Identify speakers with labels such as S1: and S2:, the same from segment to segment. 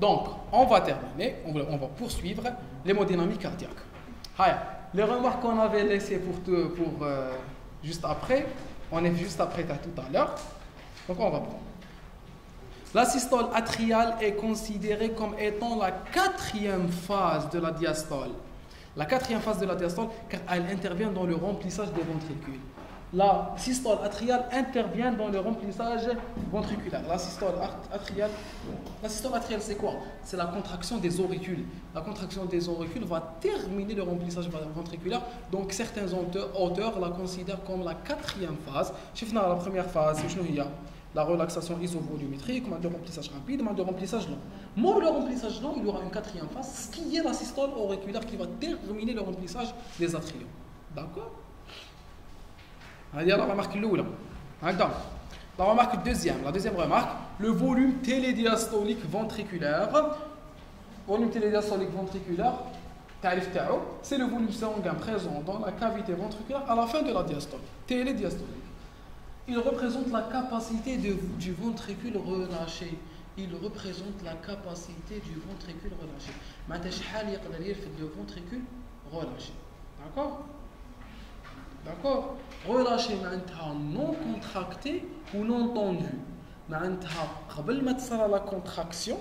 S1: Donc, on va terminer, on va, poursuivre l'hémodynamique cardiaque. Les remarques qu'on avait laissées pour, euh, juste après, on est juste après tout à l'heure. Donc, on va prendre. La systole atriale est considérée comme étant la quatrième phase de la diastole. La quatrième phase de la diastole, car elle intervient dans le remplissage des ventricules la systole atriale intervient dans le remplissage ventriculaire. La systole atriale, la systole atriale c'est quoi? C'est la contraction des auricules. La contraction des auricules va terminer le remplissage ventriculaire. Donc certains auteurs la considèrent comme la quatrième phase. Chiffre la première phase, c'est la relaxation isovolumétrique, le remplissage rapide, le remplissage lent. Mort le remplissage lent, il y aura une quatrième phase, ce qui est la systole auriculaire qui va terminer le remplissage des atriums. D'accord? هذه la remarque الأولى. هكذا. La remarque deuxième, la deuxième remarque, le volume télédiastolique ventriculaire. Volume télédiastolique ventriculaire, تعريف تاعو, c'est le volume sanguin présent dans la cavité ventriculaire à la fin de la diastole. Télédiastolique. Il représente la capacité de- du ventricule relâché. Il représente la capacité du ventricule relâché. معناتها شحال يقدر يرفد le ventricule relâché. D'accord D'accord Relâché معناتها non contracté ou non tendu. معناتها قبل ما تصير la contraction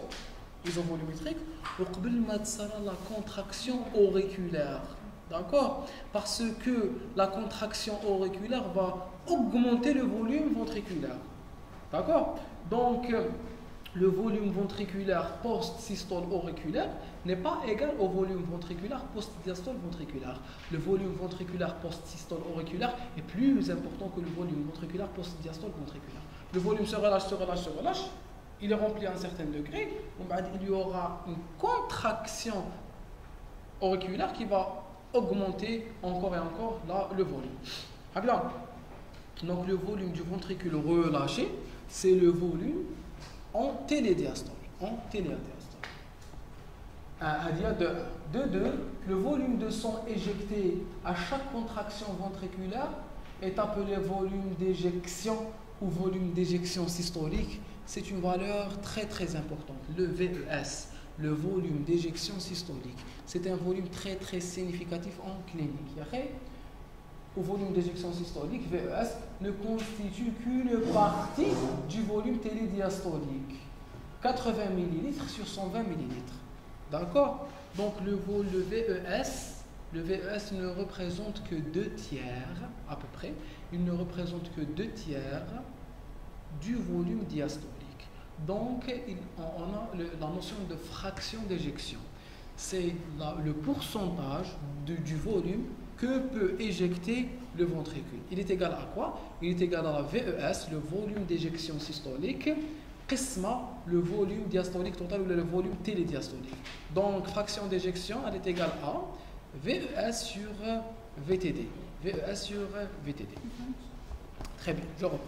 S1: isovolumétrique وقبل ما تصير la contraction auriculaire. D'accord Parce que la contraction auriculaire va augmenter le volume ventriculaire. D'accord Donc, euh, le volume ventriculaire post-systole auriculaire n'est pas égal au volume ventriculaire post-diastole ventriculaire. Le volume ventriculaire post-systole auriculaire est plus important que le volume ventriculaire post-diastole ventriculaire. Le volume se relâche, se relâche, se relâche. Il est rempli à un certain degré. Il y aura une contraction auriculaire qui va augmenter encore et encore là, le volume. Donc le volume du ventricule relâché, c'est le volume en télédiastole. En télédiastole. C'est-à-dire de, de deux, le volume de sang éjecté à chaque contraction ventriculaire est appelé volume d'éjection ou volume d'éjection systolique. C'est une valeur très très importante, le VES, le volume d'éjection systolique. C'est un volume très très significatif en clinique. Au volume d'éjection systolique, VES, ne constitue qu'une partie du volume télédiastolique. 80 ml sur 120 ml. D'accord? Donc le, VES, le VES ne représente que deux tiers, à peu près, il ne représente que deux tiers du volume diastolique. Donc on a la notion de fraction d'éjection. C'est le pourcentage du volume que peut éjecter le ventricule. Il est égal à quoi? Il est égal à VES, le volume d'éjection systolique, Qisma, le volume diastolique total ou le volume télédiastolique. Donc, fraction d'éjection, elle est égale à VES sur VTD. VES sur VTD. Très bien, je reprends.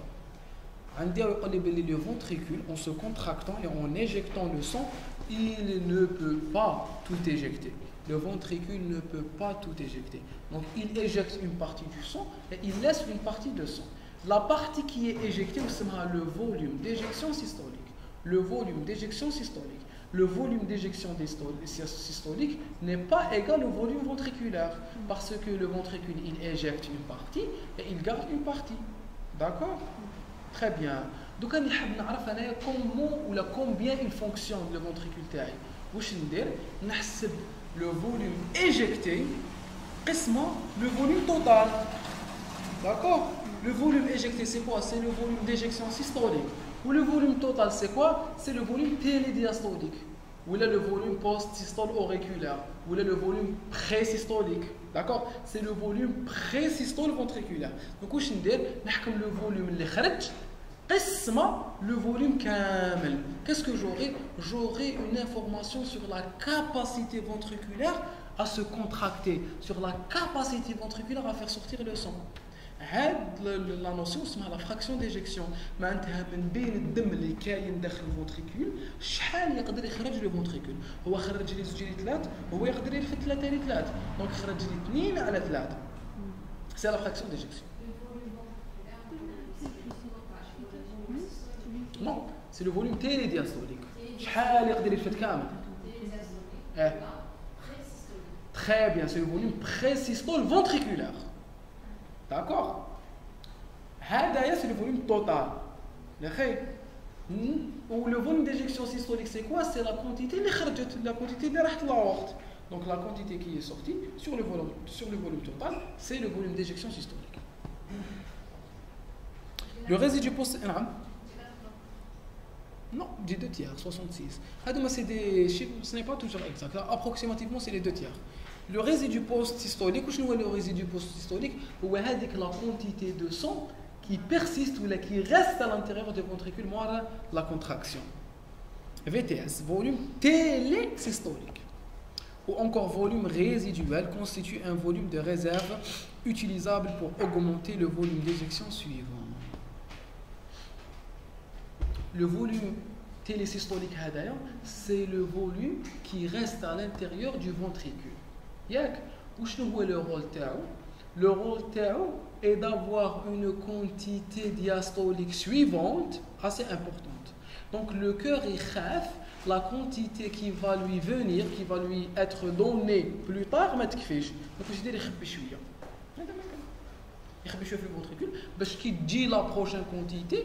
S1: Le ventricule, en se contractant et en éjectant le sang, il ne peut pas tout éjecter Le ventricule ne peut pas tout éjecter. Donc il éjecte une partie du sang et il laisse une partie de sang. La partie qui est éjectée, c'est le volume d'éjection systolique. Le volume d'éjection systolique. Le volume d'éjection disto- systolique n'est pas égal au volume ventriculaire parce que le ventricule il éjecte une partie et il garde une partie. D'accord Très bien. Donc, on نعرف أنايا comment ou la combien il fonctionne le ventricule تاعي. واش ندير؟ نحسب le volume éjecté, le volume total. D'accord? Le volume éjecté, c'est quoi? C'est le volume d'éjection systolique. Ou le volume total, c'est quoi? C'est le volume télédiastolique. Ou là, le volume post-systole auriculaire. Ou là, le volume pré-systolique. D'accord? C'est le volume pré-systole ventriculaire. Donc, on va le volume qui le volume كامل. Qu'est-ce que j'aurai J'aurai une information sur la capacité ventriculaire à se contracter, sur la capacité ventriculaire à faire sortir le sang. هاد ل- لا نوسيون اسمها لا فراكسيون ديجيكسيون معناتها من بين الدم اللي كاين داخل الفونتريكول شحال يقدر يخرج لو فونتريكول هو خرج لي زوج لي ثلاث هو يقدر يرفد ثلاثه لي ثلاث دونك خرج لي اثنين على ثلاثه سي لا فراكسيون ديجيكسيون Non, c'est le volume télédiastolique. شحال يقدر يلفت كامل اه Très bien, c'est le volume présystole ventriculaire. D'accord هذا c'est le volume total. Ou le volume d'éjection systolique, c'est quoi C'est la quantité la quantité de la Donc la quantité qui est sortie sur le volume, sur le volume total, c'est le volume d'éjection systolique. Le résidu post non, des deux tiers, 66. C'est des chiffres, ce n'est pas toujours exact. Approximativement, c'est les deux tiers. Le résidu post-systolique, ou le résidu post-systolique C'est la quantité de sang qui persiste ou qui reste à l'intérieur du ventricule, moi, la contraction. VTS, volume télésystolique, ou encore volume résiduel, constitue un volume de réserve utilisable pour augmenter le volume d'éjection suivant. Le volume télésystolique, c'est le volume qui reste à l'intérieur du ventricule. Où est le rôle Le rôle est d'avoir une quantité diastolique suivante assez importante. Donc le cœur est chef, la quantité qui va lui venir, qui va lui être donnée plus tard, ما تكفيش. Donc je dirais يخبي شوية. يخبي شوية في الفنtricule باش كي تجي la prochaine quantité,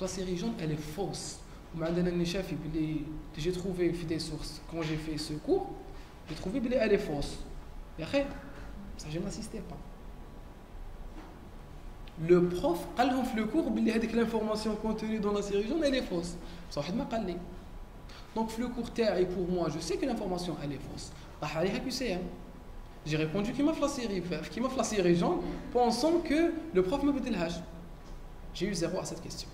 S1: La série jaune, elle est fausse. J'ai trouvé des sources quand j'ai fait ce cours, j'ai trouvé qu'elle est fausse. Et après, ça, je n'assistais pas. Le prof, le cours, il dit que l'information contenue dans la série jaune, elle est fausse. Ça, je ne sais pas. Donc, le cours terre et pour moi, je sais que l'information, elle est fausse. Bah, hein. J'ai répondu qu'il m'a la série, qu'il m'a la série jaune, pensant que le prof me peut J'ai eu zéro à cette question.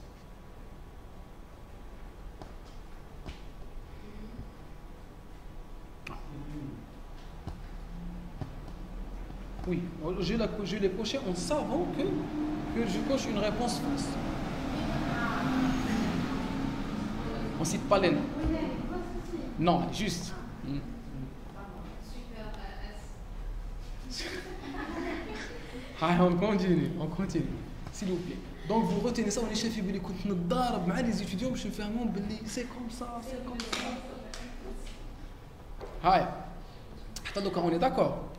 S1: Oui, je l'ai coché en savant que, je coche une réponse fausse. On ne cite pas les. Non, juste. Hmm. Ah, on continue, on continue, s'il vous plaît. Donc vous retenez ça, on est chef les étudiants, je fais un c'est comme ça, c'est comme ça. On est d'accord.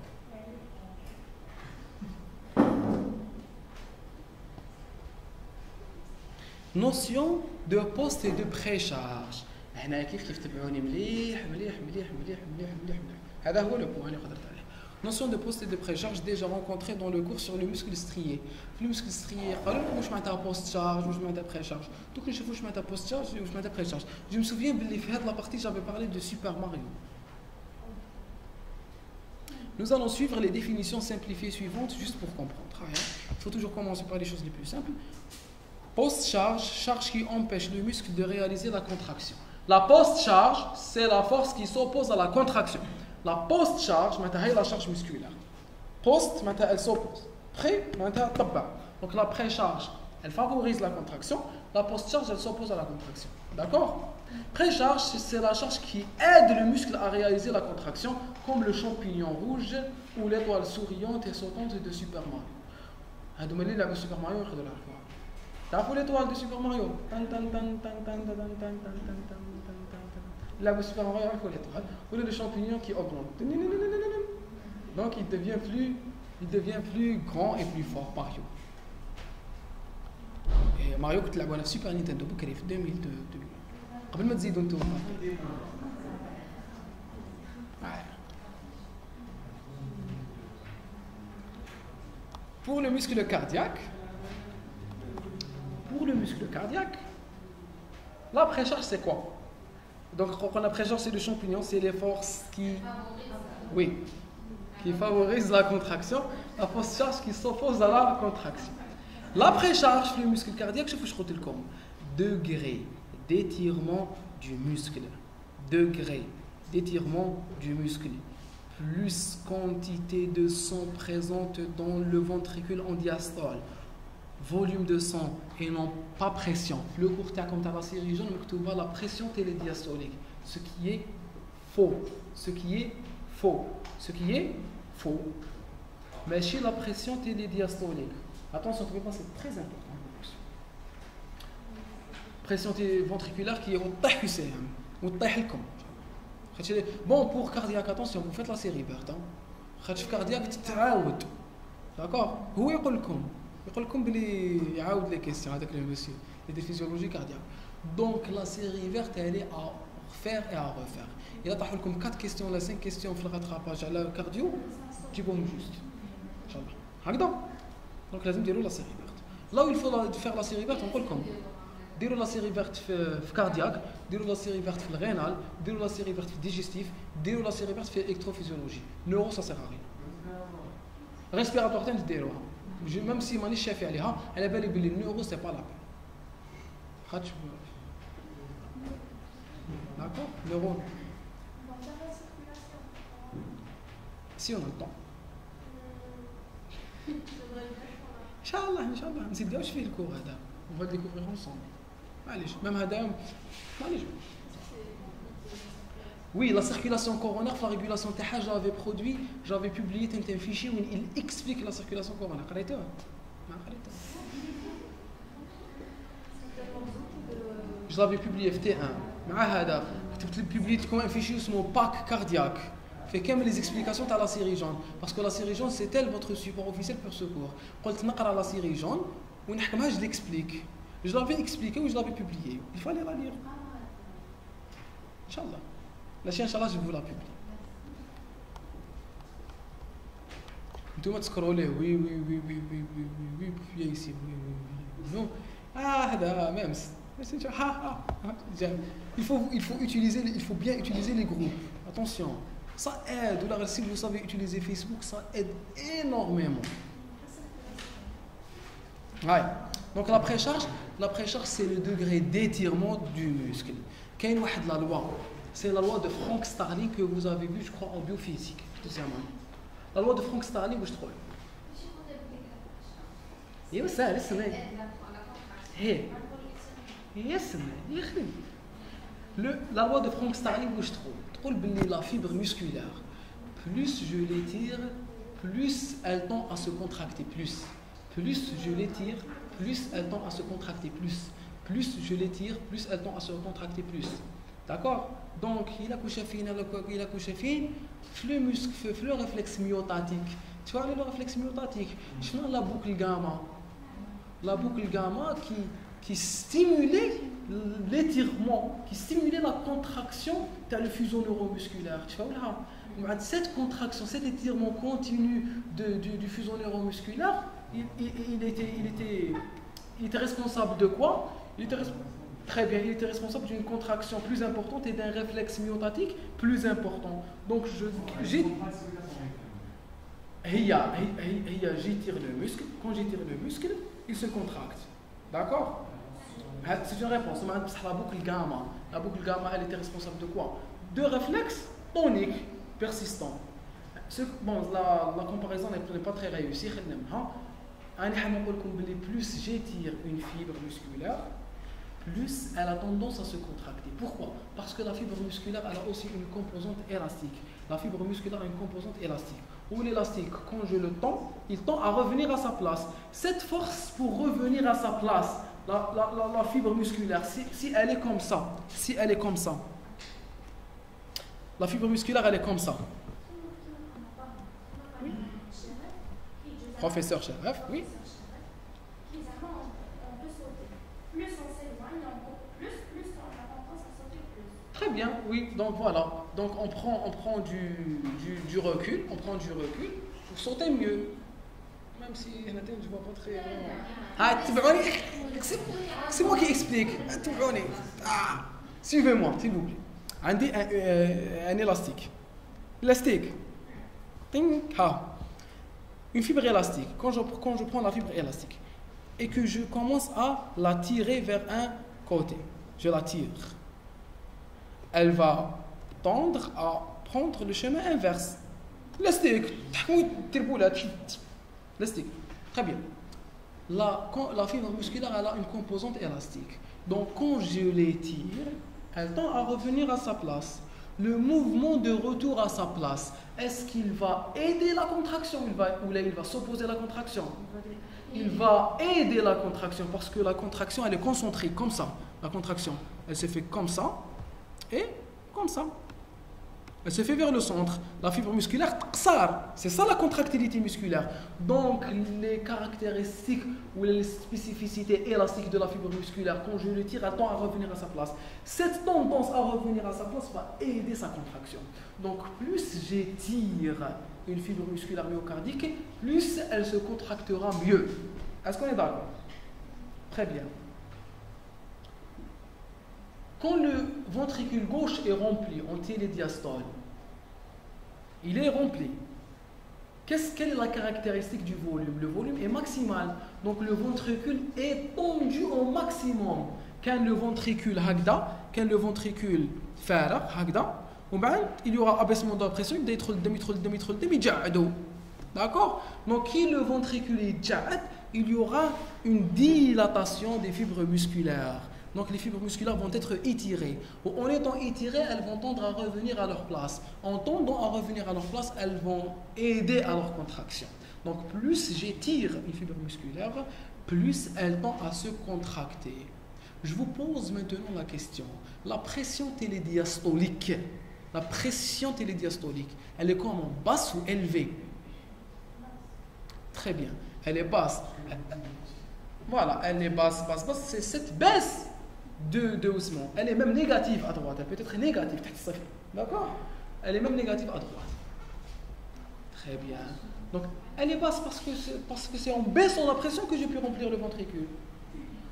S1: notion de poste et de précharge هنا كيف كيف تبعوني مليح مليح مليح مليح مليح مليح مليح هذا هو لو بوان اللي قدرت عليه notion de poste et de précharge déjà rencontré dans le cours sur le muscle strié في المسكل strié قالوا لكم واش معناتها post charge واش معناتها précharge دوك نشوفوا واش معناتها post charge واش معناتها précharge je me souviens باللي في هذه la partie j'avais parlé de Super Mario Nous allons suivre les définitions simplifiées suivantes juste pour comprendre. Il faut toujours commencer par les choses les plus simples. Post-charge, charge qui empêche le muscle de réaliser la contraction. La post-charge, c'est la force qui s'oppose à la contraction. La post-charge, c'est la charge musculaire. Post, elle s'oppose. Pré, Donc la pré-charge, elle favorise la contraction. La post-charge, elle s'oppose à la contraction. D'accord? Pré-charge, c'est la charge qui aide le muscle à réaliser la contraction, comme le champignon rouge ou l'étoile souriante et sautante de Super Mario. Super Mario, تعرفوا l'étoile de Super Mario Là, le Super Mario, il faut l'étoile. Vous le champignon qui augmente. Donc, il devient plus, il devient plus grand et plus fort, Mario. Et Mario, tu l'as Super Nintendo, il est 2002. قبل ما تزيدوا انتم Pour le muscle cardiaque, pour le muscle cardiaque, la précharge, c'est quoi? Donc, quand la précharge, c'est le champignon, c'est les forces qui. Oui, qui favorisent la contraction, la force charge qui s'oppose à la contraction. La précharge, le muscle cardiaque, je vous le comme degré d'étirement du muscle. degré d'étirement du muscle, plus quantité de sang présente dans le ventricule en diastole, volume de sang et non pas pression. Le court comme la série jaune, la pression télédiastolique, ce qui est faux. Ce qui est faux. Ce qui est faux. Mais chez la pression télédiastolique, attention, c'est très important. Pression ventriculaire qui est au au Bon, pour cardiaque, attention, vous faites la série verte. Hein. cardiaque, D'accord Où est le يقول لكم بلي يعاود لي كيستيون هذاك لو مسيو لي دي فيزيولوجي كاردياك دونك لا سيري فيرت هي ا فير اي ا ريفير الا طاحوا لكم 4 كيستيون ولا 5 كيستيون في الغاتراباج على الكارديو جيبوهم جوست ان شاء الله هكذا دونك لازم ديروا لا سيري فيرت لا يلفو فير لا سيري فيرت نقول لكم ديروا لا سيري فيرت في, في كاردياك ديروا لا سيري فيرت في الغينال ديروا لا سيري فيرت في الديجستيف ديروا لا سيري فيرت في الالكتروفيزيولوجي نورو سا سير ا ريان ريسبيراتور تاني ديروها Même si مانيش شافي عليها على بالي بلي النيورو سي با لا بين خاطش داكور on a le temps. ان شاء الله ان شاء الله ما نزيدوش فيه الكور هذا le découvrir ensemble. معليش même هذا معليش Oui, la circulation coronaire, la régulation TH, j'avais produit, j'avais publié un fichier où il explique la circulation coronaire. Je l'avais publié FT1. Je publié comme un fichier sur mon pack cardiaque. Fait comme les explications à la série jaune. Parce que la série jaune, c'est elle votre support officiel pour secours. Quand tu as la série jaune, je l'explique. Je l'avais expliqué ou je l'avais publié. Il fallait la lire. Inch'Allah. La chaîne, Inch'Allah, je vous la publie. Tout le monde scroller, oui, oui, oui, oui, oui, oui, oui, oui, oui, ici, oui, oui, oui, non. Ah, là, même, il faut, il faut utiliser, il faut bien utiliser les groupes. Attention, ça aide. Si vous savez utiliser Facebook, ça aide énormément. Ouais. Donc la précharge, la précharge, c'est le degré d'étirement du muscle. Quelle est la loi c'est la loi de Frank Starling que vous avez vu, je crois, en biophysique. La loi de Frank Starling, je trouve. Le, la loi de Frank Starling, où je trouve. La fibre musculaire, plus je l'étire, plus elle tend à se contracter plus. Plus je l'étire, plus elle tend à se contracter plus. Plus je l'étire, plus elle tend à se contracter plus. D'accord? Donc, il a couché fin, il a couché fin, le muscle, le réflexe myotatique. Tu vois le réflexe myotatique? Je la boucle gamma. La boucle gamma qui, qui stimulait l'étirement, qui stimulait la contraction de le fuseau neuromusculaire. Tu vois là Cette contraction, cet étirement continu du, du fuseau neuromusculaire, il, il, il, était, il, était, il était responsable de quoi? Il était responsable Très bien, il était responsable d'une contraction plus importante et d'un réflexe myotatique plus important. Donc, j'étire le muscle. Quand j'étire le muscle, il se contracte. D'accord C'est une réponse. La boucle gamma. La boucle gamma, elle était responsable de quoi De réflexes toniques persistants. bon, la, la comparaison n'est pas très réussie. Plus j'étire une fibre musculaire, plus elle a tendance à se contracter. Pourquoi? Parce que la fibre musculaire elle a aussi une composante élastique. La fibre musculaire a une composante élastique. Où l'élastique, quand je le tends, il tend à revenir à sa place. Cette force pour revenir à sa place, la, fibre musculaire, si, elle est comme ça, si elle est comme ça, la fibre musculaire, elle est comme ça. Oui. Professeur chef, oui. Très bien, oui. Donc voilà. Donc on prend, on prend du, du, recul, on prend du recul pour sauter mieux. Même si je vois pas très. Ah, c'est moi qui explique. Ah, suivez-moi, s'il vous plaît. Un, un, un élastique. Élastique. Une fibre élastique. Quand je, quand je prends la fibre élastique et que je commence à la tirer vers un côté, je la tire elle va tendre à prendre le chemin inverse. Très bien. La, fibre musculaire elle a une composante élastique. Donc quand je l'étire, elle tend à revenir à sa place. Le mouvement de retour à sa place, est-ce qu'il va aider la contraction il va, ou il va s'opposer à la contraction? Il va aider la contraction parce que la contraction elle est concentrée comme ça. La contraction, elle se fait comme ça et comme ça. Elle se fait vers le centre. La fibre musculaire, c'est ça la contractilité musculaire. Donc, les caractéristiques ou les spécificités élastiques de la fibre musculaire, quand je le tire, elle tend à revenir à sa place. Cette tendance à revenir à sa place va aider sa contraction. Donc, plus j'étire une fibre musculaire myocardique, plus elle se contractera mieux. Est-ce qu'on est, d'accord? Très bien. Quand le ventricule gauche est rempli en télédiastole, il est rempli. Quelle est la caractéristique du volume? Le volume est maximal. Donc le ventricule est tendu au maximum. Quand le ventricule hagda, quand le ventricule fara, il y aura abaissement de la pression, D'accord? Donc, si le ventricule est il y aura une dilatation des fibres musculaires. Donc les fibres musculaires vont être étirées. En étant étirées, elles vont tendre à revenir à leur place. En tendant à revenir à leur place, elles vont aider à leur contraction. Donc plus j'étire une fibre musculaire, plus elle tend à se contracter. Je vous pose maintenant la question. La pression télédiastolique, la pression télédiastolique, elle est comment? Basse ou élevée? Très bien. Elle est basse. Voilà, elle est basse, basse, basse. C'est cette baisse de, de haussement. Elle est même négative à droite. Elle peut être négative. D'accord Elle est même négative à droite. Très bien. Donc, elle est basse parce que c'est, parce que c'est en baissant la pression que j'ai pu remplir le ventricule.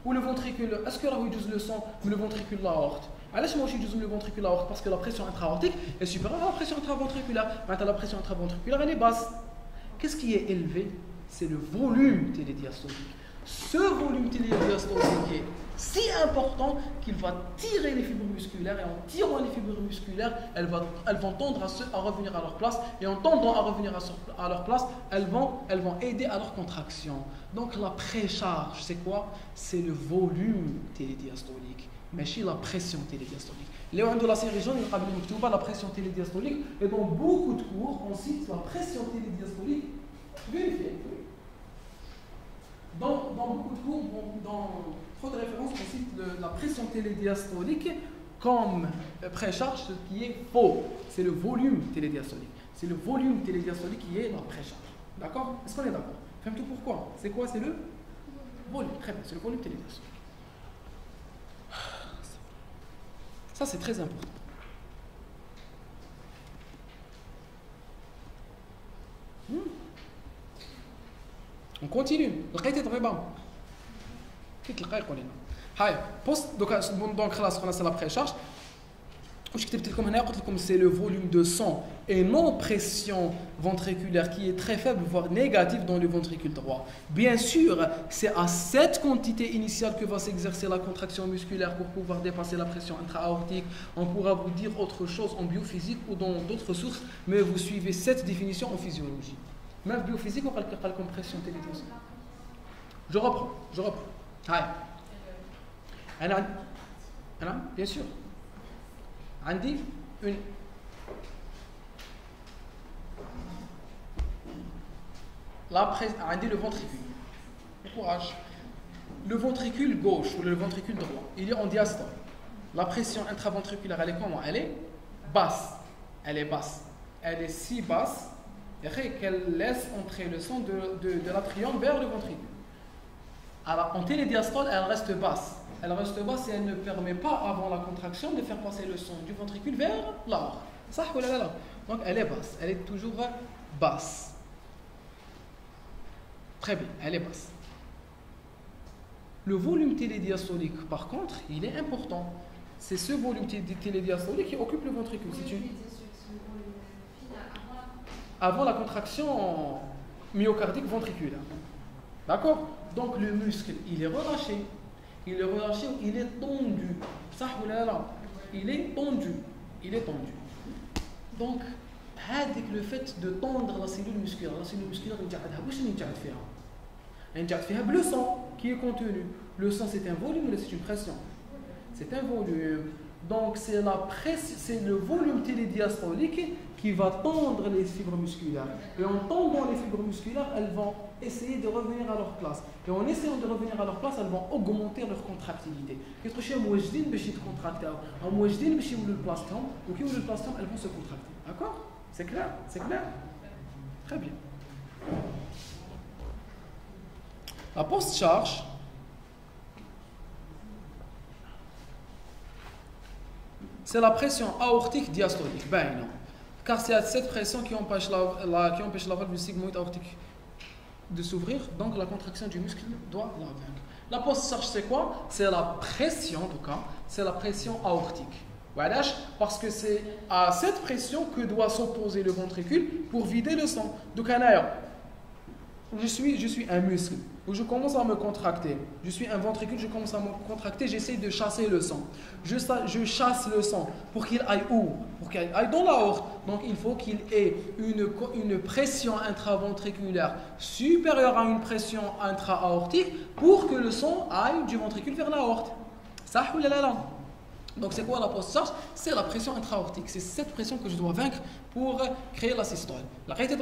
S1: Ou le ventricule, est-ce que là où le sang, ou le ventricule l'aorte علاش moi يجوز le ventricule l'aorte parce que la pression intra-aortique est supérieure à la pression intraventriculaire. Maintenant la pression intraventriculaire elle est basse. Qu'est-ce qui est élevé C'est le volume télédiastolique. Ce volume télédiastolique est si important qu'il va tirer les fibres musculaires et en tirant les fibres musculaires, elles, vont tendre à, revenir à leur place et en tendant à revenir à, leur place, elles vont, elles vont aider à leur contraction. Donc la précharge, c'est quoi? C'est le volume télédiastolique, mais chez la pression télédiastolique. Léon de la série jaune, il la pression télédiastolique et dans beaucoup de cours, on cite la pression télédiastolique. Vérifiez. Dans, beaucoup de cours, dans trop de références, on cite la pression télédiastolique comme précharge, ce qui est faux. C'est le volume télédiastolique. C'est le volume télédiastolique qui est la précharge. D'accord? Est-ce qu'on est, d'accord? Fais tout pourquoi? C'est quoi? C'est le volume. Très bien, c'est le volume télédiastolique. Ça, c'est très important. Hmm. On continue. très bon. تلقى يقول لنا هاي بوست دوكا دونك خلاص خلاص لا بريشارج واش كتبت لكم هنا قلت لكم سي لو فوليوم دو سون et non pression ventriculaire qui est très faible, voire négative dans le ventricule droit. Bien sûr, c'est à cette quantité initiale que va s'exercer la contraction musculaire pour pouvoir dépasser la pression intra-aortique. On pourra vous dire autre chose en biophysique ou dans d'autres sources, mais vous suivez cette définition en physiologie. Même biophysique, on parle de compression télédiastolique. Je reprends, je reprends. هاي انا انا bien sûr عندي une la عندي le ventricule courage le ventricule gauche ou le ventricule droit il est en diastole la pression intraventriculaire elle est comment elle est basse elle est basse elle est si basse qu'elle laisse entrer le sang de, de, de l'atrium vers le ventricule alors, en télédiastole, elle reste basse. Elle reste basse et elle ne permet pas, avant la contraction, de faire passer le son du ventricule vers. Ça, Donc, elle est basse. Elle est toujours basse. Très bien, elle est basse. Le volume télédiastolique, par contre, il est important. C'est ce volume télédiastolique qui occupe le ventricule. Avant la contraction myocardique ventriculaire. D'accord? Donc le muscle, il est relâché. Il est relâché, il est tendu. Ça, Il est tendu. il est tendu. Donc, le fait de tendre la cellule musculaire, la cellule musculaire, le sang qui est contenu. Le sang, c'est un volume, c'est une pression. C'est un volume. Donc, c'est le volume télédiastolique qui va tendre les fibres musculaires. Et en tendant les fibres musculaires, elles vont essayer de revenir à leur place. Et en essayant de revenir à leur place, elles vont augmenter leur contractilité. Qu'est-ce que je suis contracter En موجدين باش يولوا لبلاصتهم وكي يولوا لبلاصتهم elles vont se contracter. D'accord C'est clair C'est clair Très bien. La post-charge, c'est la pression aortique diastolique. Ben non car c'est cette pression qui empêche la, la, valve sigmoïde aortique de s'ouvrir, donc la contraction du muscle doit la vaincre. La post-charge, c'est quoi? C'est la pression, en c'est la pression aortique. Parce que c'est à cette pression que doit s'opposer le ventricule pour vider le sang. Donc, je suis, je suis un muscle je commence à me contracter. Je suis un ventricule, je commence à me contracter, j'essaie de chasser le sang. Je, chasse le sang pour qu'il aille où? Pour qu'il aille dans l'aorte. Donc il faut qu'il ait une, pression intraventriculaire supérieure à une pression intra-aortique pour que le sang aille du ventricule vers l'aorte. Ça ou. Donc c'est quoi la post-charge C'est la pression intra-aortique. C'est cette pression que je dois vaincre pour créer la systole. La réalité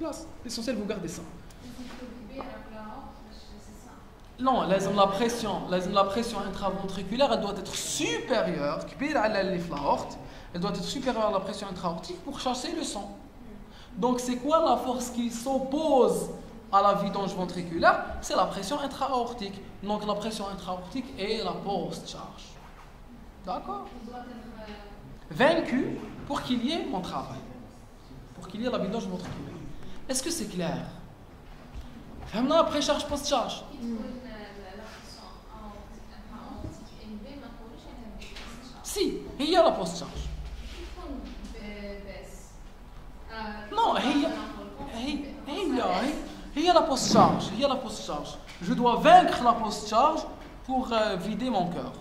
S1: La réalité L'essentiel, vous gardez ça. Non, la pression, la pression intraventriculaire, elle doit être supérieure, elle doit être supérieure à la pression intra-aortique pour chasser le sang. Donc, c'est quoi la force qui s'oppose à la vidange ventriculaire? C'est la pression intra-aortique. Donc, la pression intra-aortique est la post-charge. D'accord? Vaincu pour qu'il y ait mon travail pour qu'il y ait la vidange ventriculaire. Est-ce que c'est clair? Après charge post-charge. Si, il y a la post-charge. Non, il y a la post-charge. Il y a la post-charge. Je dois vaincre la post-charge pour euh, vider mon cœur.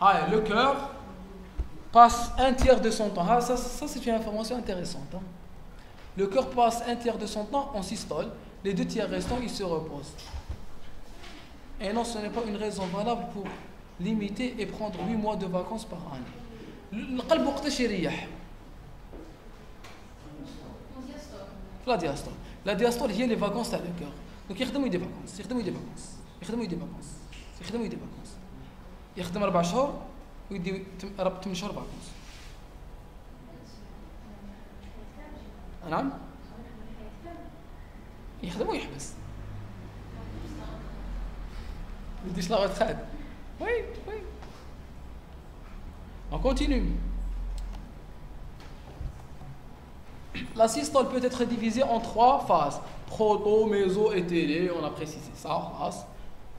S1: Ah, le cœur, passe un tiers de son temps. Ah, ça, ça c'est une information intéressante. Hein. Le cœur passe un tiers de son temps en systole, les deux tiers restants, il se repose. Et non, ce n'est pas une raison valable pour limiter et prendre 8 mois de vacances par année. La diastole. La diastole, il y a les vacances, à le cœur. Donc, il y a des vacances. Il y a des vacances. Il y a des vacances. Il y a des vacances. Il y a des vacances. ويدي ربط من شهر باكوس نعم يخدم ويحبس يديش لا خاد وي وي On continue. La systole peut être divisée en trois phases. Proto, méso et télé, on a précisé ça.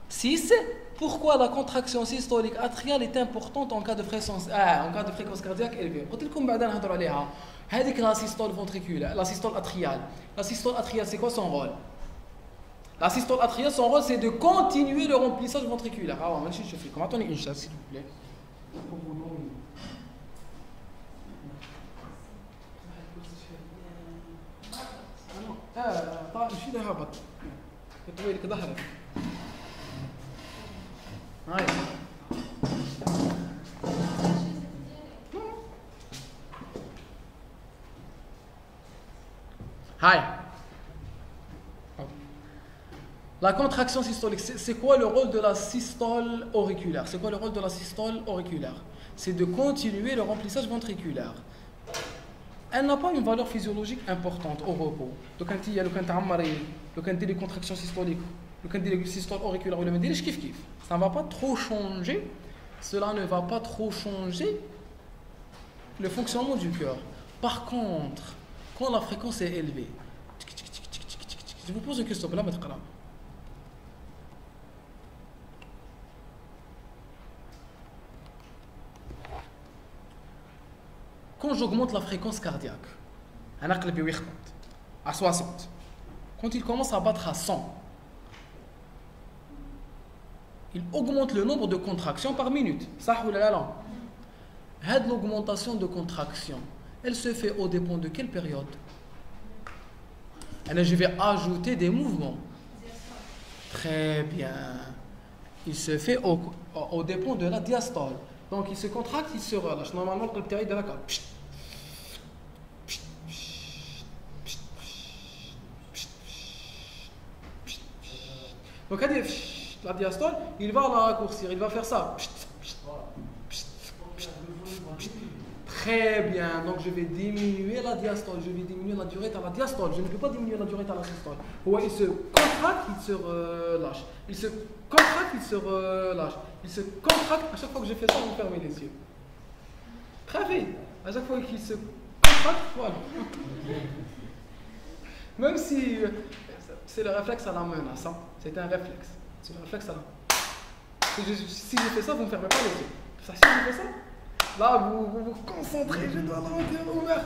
S1: 6. Pourquoi la contraction systolique atriale est importante en cas de fréquence, ah, en cas de fréquence cardiaque élevée قلت لكم بعدا نهضروا عليها هذيك لا systole ventriculaire la systole atriale la systole atriale c'est quoi son rôle la systole atriale son rôle c'est de continuer le remplissage ventriculaire ah ouais, je fais comment attendez une chasse s'il vous plaît اه طيب شو ده هبط طويل Hi. La contraction systolique, c'est quoi le rôle de la systole auriculaire? C'est quoi le rôle de la systole auriculaire? C'est de continuer le remplissage ventriculaire. Elle n'a pas une valeur physiologique importante au repos. Donc, il y a le contraction systolique le systole auriculaire, ou le kif kif ça ne va pas trop changer, cela ne va pas trop changer le fonctionnement du cœur. Par contre, quand la fréquence est élevée, je vous pose une question, là, Quand j'augmente la fréquence cardiaque, à 60, quand il commence à battre à 100, il augmente le nombre de contractions par minute. Ça ou là L'augmentation de contraction, elle se fait au dépend de quelle période Je vais ajouter des mouvements. Très bien. Il se fait au, au dépend de la diastole. Donc il se contracte, il se relâche. Normalement, le de la. Donc la diastole, il va la raccourcir, il va faire ça. Très bien, donc je vais diminuer la diastole, je vais diminuer la durée à la diastole, je ne peux pas diminuer la durée à la systole. Il se contracte, il se relâche. Il se contracte, il se relâche. Il se contracte, à chaque fois que je fais ça, vous fermez les yeux. Très vite, à chaque fois qu'il se contracte, voilà. Même si euh, c'est le réflexe à la menace, hein. c'est un réflexe. C'est le réflexe à la si je, si je fais ça, vous ne fermez pas les yeux. Ça, si je fais ça, Là, vous vous, concentrez, je dois le ouvert.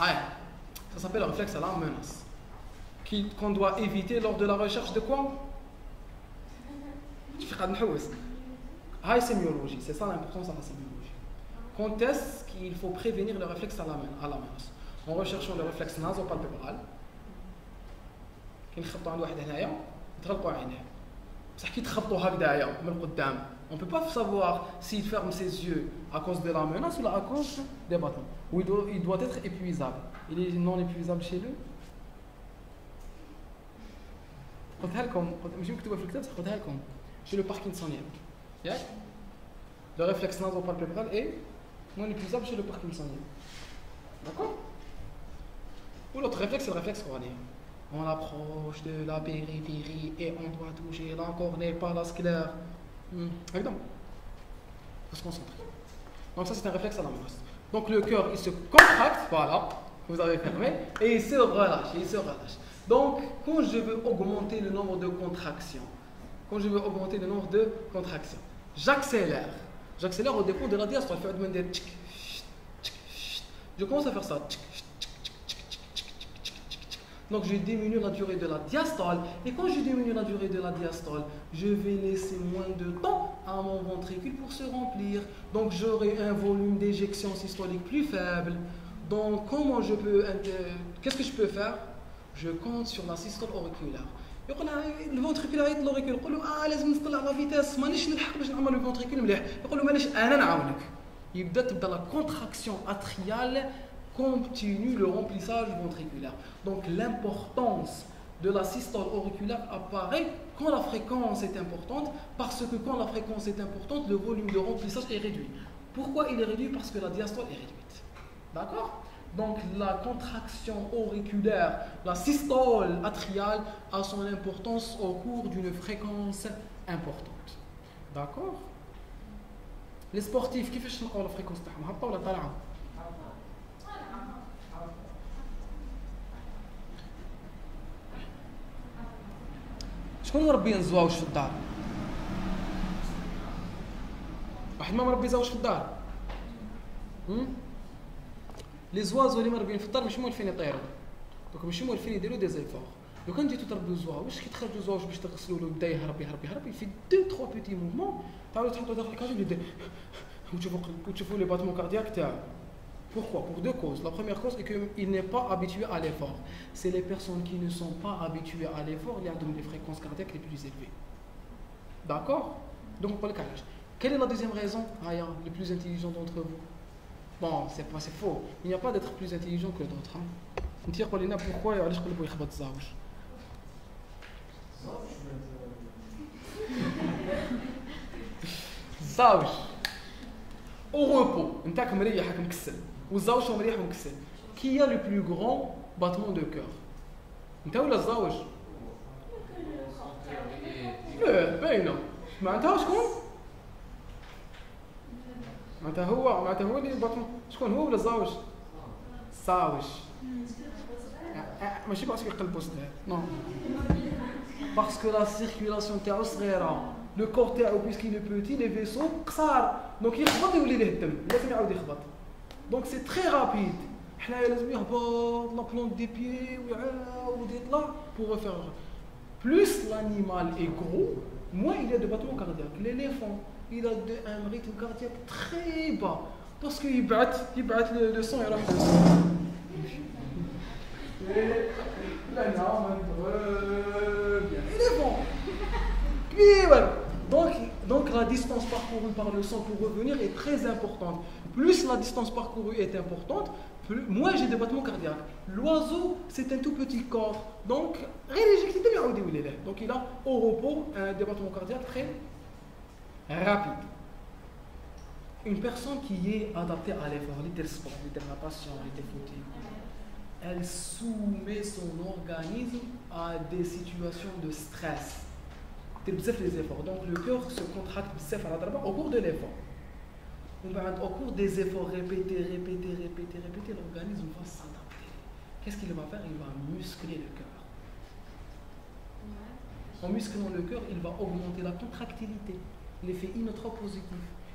S1: Ouais. Ça s'appelle le réflexe à la menace. Qu'on doit éviter lors de la recherche de quoi High sémiologie, c'est ça l'importance de la sémiologie. Quand est-ce qu'il faut prévenir le réflexe à la, menace En recherchant le réflexe nasopalpébral, كي نخبطوا عند واحد هنايا يتغلقوا عينيه بصح كي تخبطوا هكذايا من القدام on ne peut pas savoir s'il ferme ses yeux à cause de la menace ou à cause des battements. Ou il doit, il doit être épuisable. Il est non épuisable chez lui. chez le parkinsonien le réflexe nasopalpébral est non épuisable chez le parkinsonien d'accord ou l'autre réflexe c'est le réflexe cornéen on approche de la périphérie et on doit toucher la cornée par la sclère Hmm. Évidemment. Donc ça, c'est un réflexe à la menace. Donc le cœur, il se contracte, voilà, vous avez fermé, et il se relâche, il se relâche. Donc, quand je veux augmenter le nombre de contractions, quand je veux augmenter le nombre de contractions, j'accélère. J'accélère au dépôt de la diastole. Je commence à faire ça. Donc je diminue la durée de la diastole. Et quand je diminue la durée de la diastole, je vais laisser moins de temps à mon ventricule pour se remplir. Donc j'aurai un volume d'éjection systolique plus faible. Donc comment je peux... Qu'est-ce que je peux faire Je compte sur la systole auriculaire. le ventricule يطلع l'auricule يقول له اه لازم نطلع لا فيتاس مانيش نلحق باش نعمل الفونتريكول مليح يقول له معليش انا نعاونك يبدا تبدا لا كونتراكسيون اتريال continue le remplissage ventriculaire. Donc l'importance de la systole auriculaire apparaît quand la fréquence est importante, parce que quand la fréquence est importante, le volume de remplissage est réduit. Pourquoi il est réduit? Parce que la diastole est réduite. D'accord? Donc la contraction auriculaire, la systole atriale a son importance au cours d'une fréquence importante. D'accord? Les sportifs, qui fait la fréquence شكون مربي الزواوش في الدار؟ واحد ما مربي زواوش في الدار؟ لي زوازو اللي مربيين في الدار ماشي مولفين يطيروا. دوك ماشي مولفين يديروا دي زيفور لو كان جيتو تربيو زواوش كي تخرجوا زواوش باش تغسلوا له بدا يهرب يهرب يهرب في دو تخوا بيتي موفمون تعاودوا تحطوا داخل الكاجي يدير وتشوفوا وتشوفوا لي باتمون كاردياك تاعو. Pourquoi Pour deux causes. La première cause est qu'il n'est pas habitué à l'effort. C'est les personnes qui ne sont pas habituées à l'effort, qui ont des fréquences cardiaques les plus élevées. D'accord Donc, pour le calage. Quelle est la deuxième raison Ryan, les plus intelligents d'entre vous Bon, c'est pas c'est faux. Il n'y a pas d'être plus intelligent que d'autres. Hein. Pourquoi il Zawj. Au repos. انت كمريح مكسل والزوج مريح ومكسل كي هي لو بلو غران باتمون دو كور. انت ولا الزوج لا باينة. معناتها شكون؟ معناتها هو معناتها هو اللي باتمون. شكون هو ولا الزوج الزوج ماشي باسكو يقلبو صغير نو باسكو لا سيركيلاسيون تاعو صغيرة. لو كور تاعو بيسكي لو بوتي لي فيسو قصار. دونك يخبط يولي له الدم. لازم يعاود يخبط. دونك سي تري رابيد حنايا لازم يهبط لا بلونك دي بيي ويعاود يطلع بوغ فيغ بلوس لانيمال اي غرو moins il y a de battements cardiaques. L'éléphant, il a un rythme cardiaque très bas. Parce qu'il bat, il bat le, le sang et la Et la norme revient. Éléphant. Puis voilà. Donc, donc la distance parcourue par le sang pour revenir est très importante. Plus la distance parcourue est importante, plus, moins j'ai des battements cardiaques. L'oiseau, c'est un tout petit corps. Donc, donc il a au repos un débattement cardiaque très rapide. Une personne qui est adaptée à l'effort, les sport, les natation, elle soumet son organisme à des situations de stress Donc le cœur se contracte au cours de l'effort. Au cours des efforts répétés, répétés, répétés, répétés, l'organisme va s'adapter. Qu'est-ce qu'il va faire Il va muscler le cœur. En musclant le cœur, il va augmenter la contractilité, l'effet inotrope positif.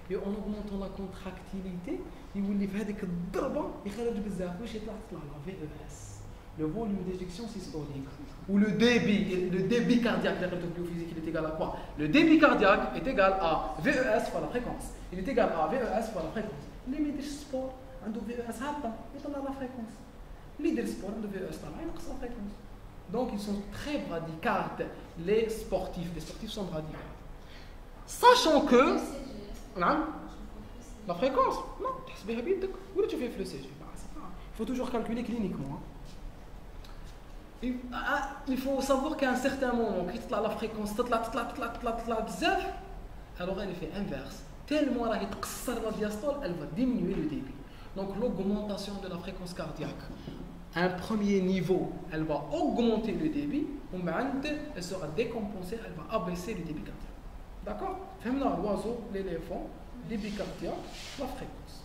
S1: Et en augmentant la contractilité, il va faire des il va la VES le volume d'éjection systolique où le débit, le débit cardiaque, biophysique, il est égal à quoi? Le débit cardiaque est égal à VES fois la fréquence. Il est égal à VES fois la fréquence. Limite sport, un VES atteint, il a la fréquence. L'idée sport, un VES atteint, il la fréquence. Donc ils sont très bradicards, les sportifs. Les sportifs sont bradicards. Sachant que... Hein non, la fréquence? Non, tu fais le CG. Bah, il faut toujours calculer cliniquement. Hein. Ah, il faut savoir qu'à un certain moment, quand la fréquence alors elle fait inverse. Tellement elle la diastole, elle va diminuer le débit. Donc l'augmentation de la fréquence cardiaque. un premier niveau, elle va augmenter le débit, elle sera décompensée, elle va abaisser le débit cardiaque. D'accord? Femme l'oiseau, l'éléphant, débit cardiaque, la fréquence.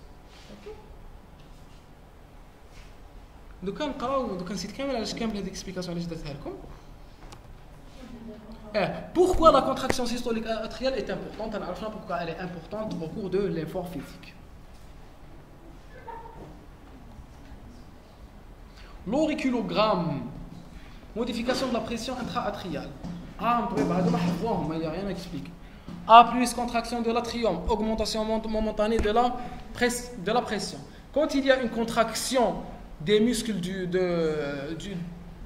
S1: دوكا نقراو دوكا نسيت كامل علاش كامل هذيك اكسبليكاسيون علاش درتها لكم Eh, pourquoi la contraction systolique atriale est importante On a pourquoi elle est importante au cours de l'effort physique. L'auriculogramme, modification de la pression intra-atriale. Ah, on peut mais il n'y a rien à expliquer. A plus contraction de l'atrium, augmentation momentanée de la, de la pression. Quand il y a une contraction des muscles du, de, du,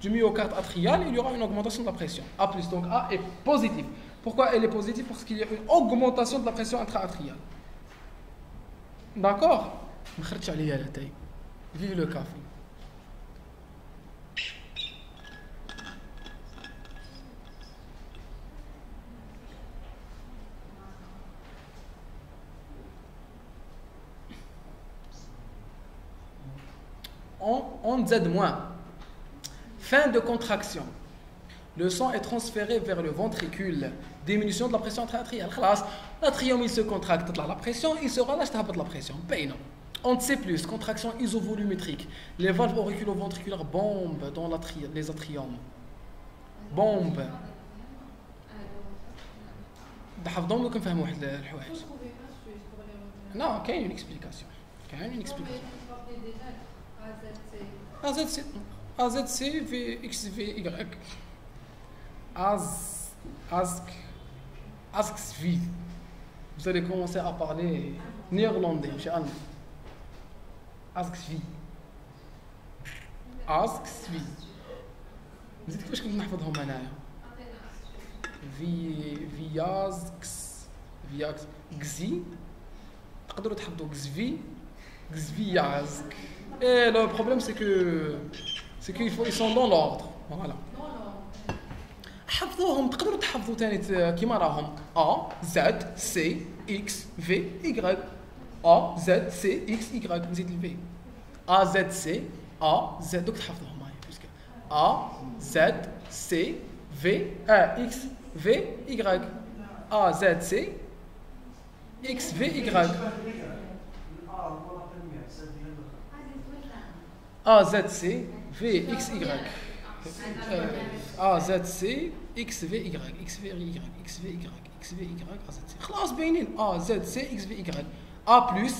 S1: du, myocarde atrial, il y aura une augmentation de la pression. A+, donc A est positif. Pourquoi elle est positive? Parce qu'il y a une augmentation de la pression intra-atriale. D'accord? Vive le café. On Z-. Fin de contraction. Le sang est transféré vers le ventricule. Diminution de la pression artérielle. L'atrium il se contracte, la pression, il se relâche de la pression. On ne sait plus, contraction isovolumétrique. Les valves auriculo-ventriculaires bombent dans les atriums. Bombent. Une explication. Il y a une explication. AZC, AZC V X V Y. Az, Ask, Ask V. Vous allez commencer à parler néerlandais, chez Anne. Ask V. Ask V. نزيد كيفاش كنت نحفظهم انايا في فياز كس فياكس كزي تقدروا تحفظوا كزفي كزفيازك Et le problème, c'est que c'est qu'ils ils sont dans l'ordre. Voilà. حفظوهم تقدروا تحفظوا ثاني كيما راهم A Z C X V Y A Z C X Y نزيد الفي A Z C A Z دوك تحفظوهم هاي A Z C V A X V Y A Z C X V Y AZC VXY. AZC XVY XVY XVY XVY AZC خلاص باينين AZC XVY A plus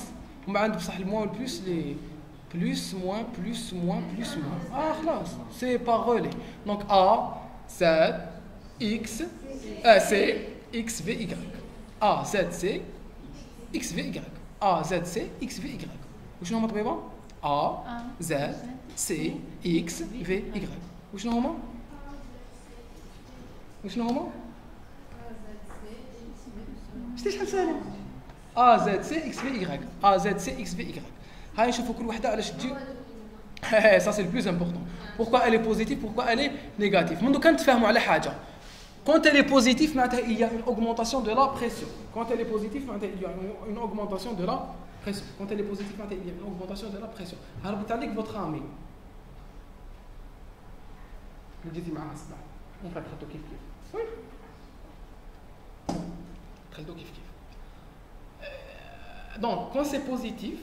S1: ومن عند بصح الموان بلوس لي plus moins plus moins plus moins ah خلاص c'est par relais donc A Z X A C X, V, Y. A, Z, C, X, V, Y. A, Z, C, X, V, Y. وشنو هما طبيبة؟ A, Z, C, X, V, Y. وشنو هما؟ وشنو هما؟ شتي شحال ساهلة؟ A, Z, C, X, V, Y. A, Z, C, X, V, Y. هاي نشوفوا كل وحدة علاش تجي ça c'est le plus important. Pourquoi elle est positive, pourquoi elle est négative. منذ كان تفهموا على حاجة. Quand elle est positive, il y a une augmentation de la pression. Quand elle est positive, il y a une augmentation de la pression. Quand elle est positive, il y a une augmentation de la pression. Alors, votre ami, le dit on fait très kiff kiff. Oui. Très kiff kiff. Euh, donc, quand c'est positif,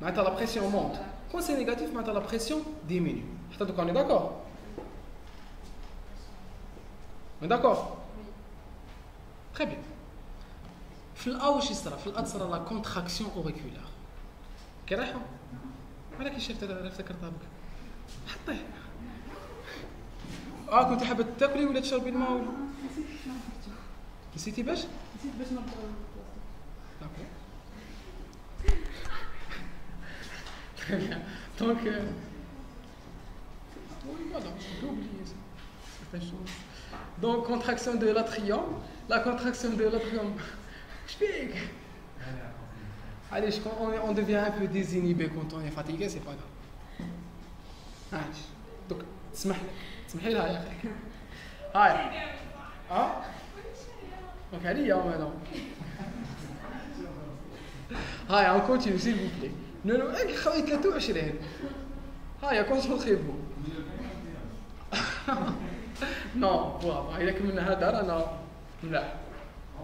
S1: maintenant la pression monte. Quand c'est négatif, maintenant la pression diminue. Donc, on est d'accord? On est d'accord? Très bien. في الأول شو يصرى في صرا لا كونتراكسيون اوريكولار كي رايحه ولكن شفت افتكرتها بك حطيه آه كنت حابه تاكلي ولا تشربي الماء ولا نسيتي باش نسيت باش نرجع. Donc, euh. Donc, contraction de l'atrium. La contraction de l'atrium. اش فيك علاش اون ديفيان ان بو ديزينيبي كونت اون فاتيكي سي با كاف معليش دوك تسمح لك تسمحي لها يا أخي هاي آه دونك عليا مدام هاي اون كونتينيو سيل فو بلي نو نو اك خوي 23 هاي كونسونتري بو نو بوا الا كملنا هذا رانا ملاح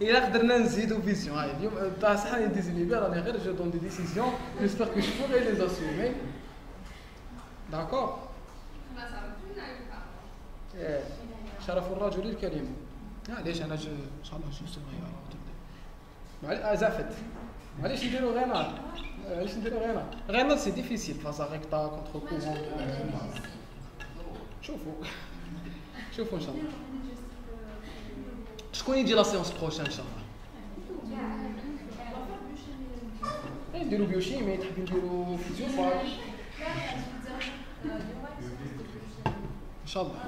S1: الا قدرنا نزيدو فيزيون هاي اليوم تاع صح ديزيني بيان راني غير جو دون دي ديسيزيون جيسبر كو جو بوري لي اسومي داكور شرف الرجل الكريم معليش انا ان شاء الله شو صغير معليش زعفت معليش نديرو غير نهار علاش نديرو غير نهار غير نهار سي ديفيسيل فاز ريكتا كونتر كورون شوفوا شوفوا ان شاء الله شكون يجي لا سيونس بروشان ان شاء الله نديرو بيوشيمي تحبي نديرو فيزيوفاج ان شاء الله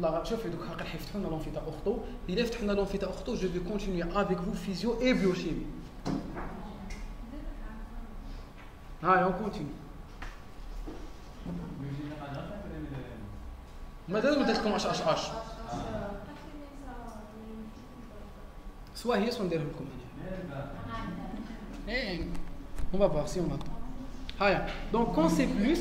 S1: لا شوف دوك حق حيفتحوا لون لونفيتا اخطو الا فتحنا لون لونفيتا اخطو جو دو كونتينيو افيك فو فيزيو اي بيوشيمي هاي اون كونتيني مازال ما درتكم اش اش اش soit hier, soit on Et on va voir si on attend. Ah, Donc, quand c'est plus.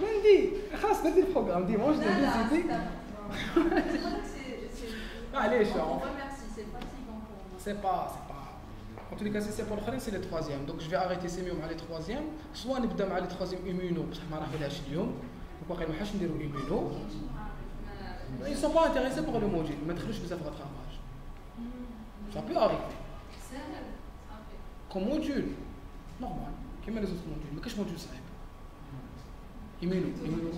S1: Lundi, ah, c'est le programme. Dimanche, c'est remercie, c'est fatigant pour. C'est pas, c'est pas. En tous cas, c'est pour le c'est le troisième. Donc, je vais arrêter ces murs à les troisièmes. Soit on est dans les troisièmes immuno, parce que je vais le Donc, on va le. Ils ne sont pas intéressés par le manger. Mais je vais votre ouvrage. Ça peut arriver. Comme module, normal. Comme les autres modules? Mais qu'est-ce que module ça hein? Immuno, immuno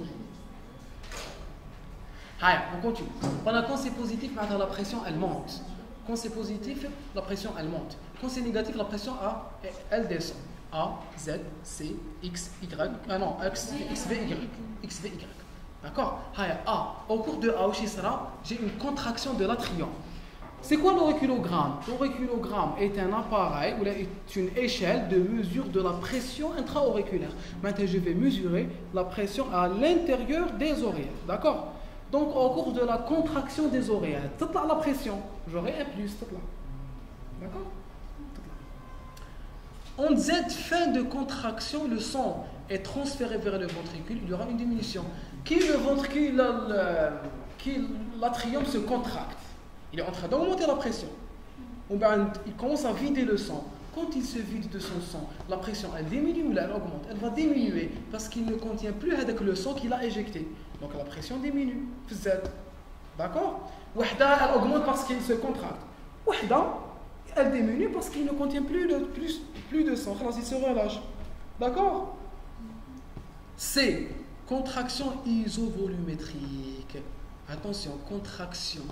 S1: Allez, on continue. Pendant quand c'est positif, la pression elle monte. Quand c'est positif, la pression elle monte. Quand c'est négatif, la pression A, elle descend. A, Z, C, X, Y. Ah non, X, V, Y. X, V, Y. D'accord A. Au cours de A, j'ai une contraction de l'atrium. C'est quoi l'auriculogramme L'auriculogramme est un appareil ou est une échelle de mesure de la pression intra-auriculaire. Maintenant, je vais mesurer la pression à l'intérieur des oreilles. D'accord Donc, au cours de la contraction des oreilles, toute la pression, j'aurai un plus. D'accord En cette fin de contraction, le sang est transféré vers le ventricule, il y aura une diminution. Qui le ventricule, qui l'atrium se contracte? Il est en train d'augmenter la pression. il commence à vider le sang. Quand il se vide de son sang, la pression elle diminue ou elle augmente Elle va diminuer parce qu'il ne contient plus le sang qu'il a éjecté. Donc la pression diminue. D'accord? Wahda elle augmente parce qu'il se contracte. Wahda elle diminue parce qu'il ne contient plus, de, plus, de sang. Alors il se relâche. D'accord? C. Contraction isovolumétrique. Attention, contraction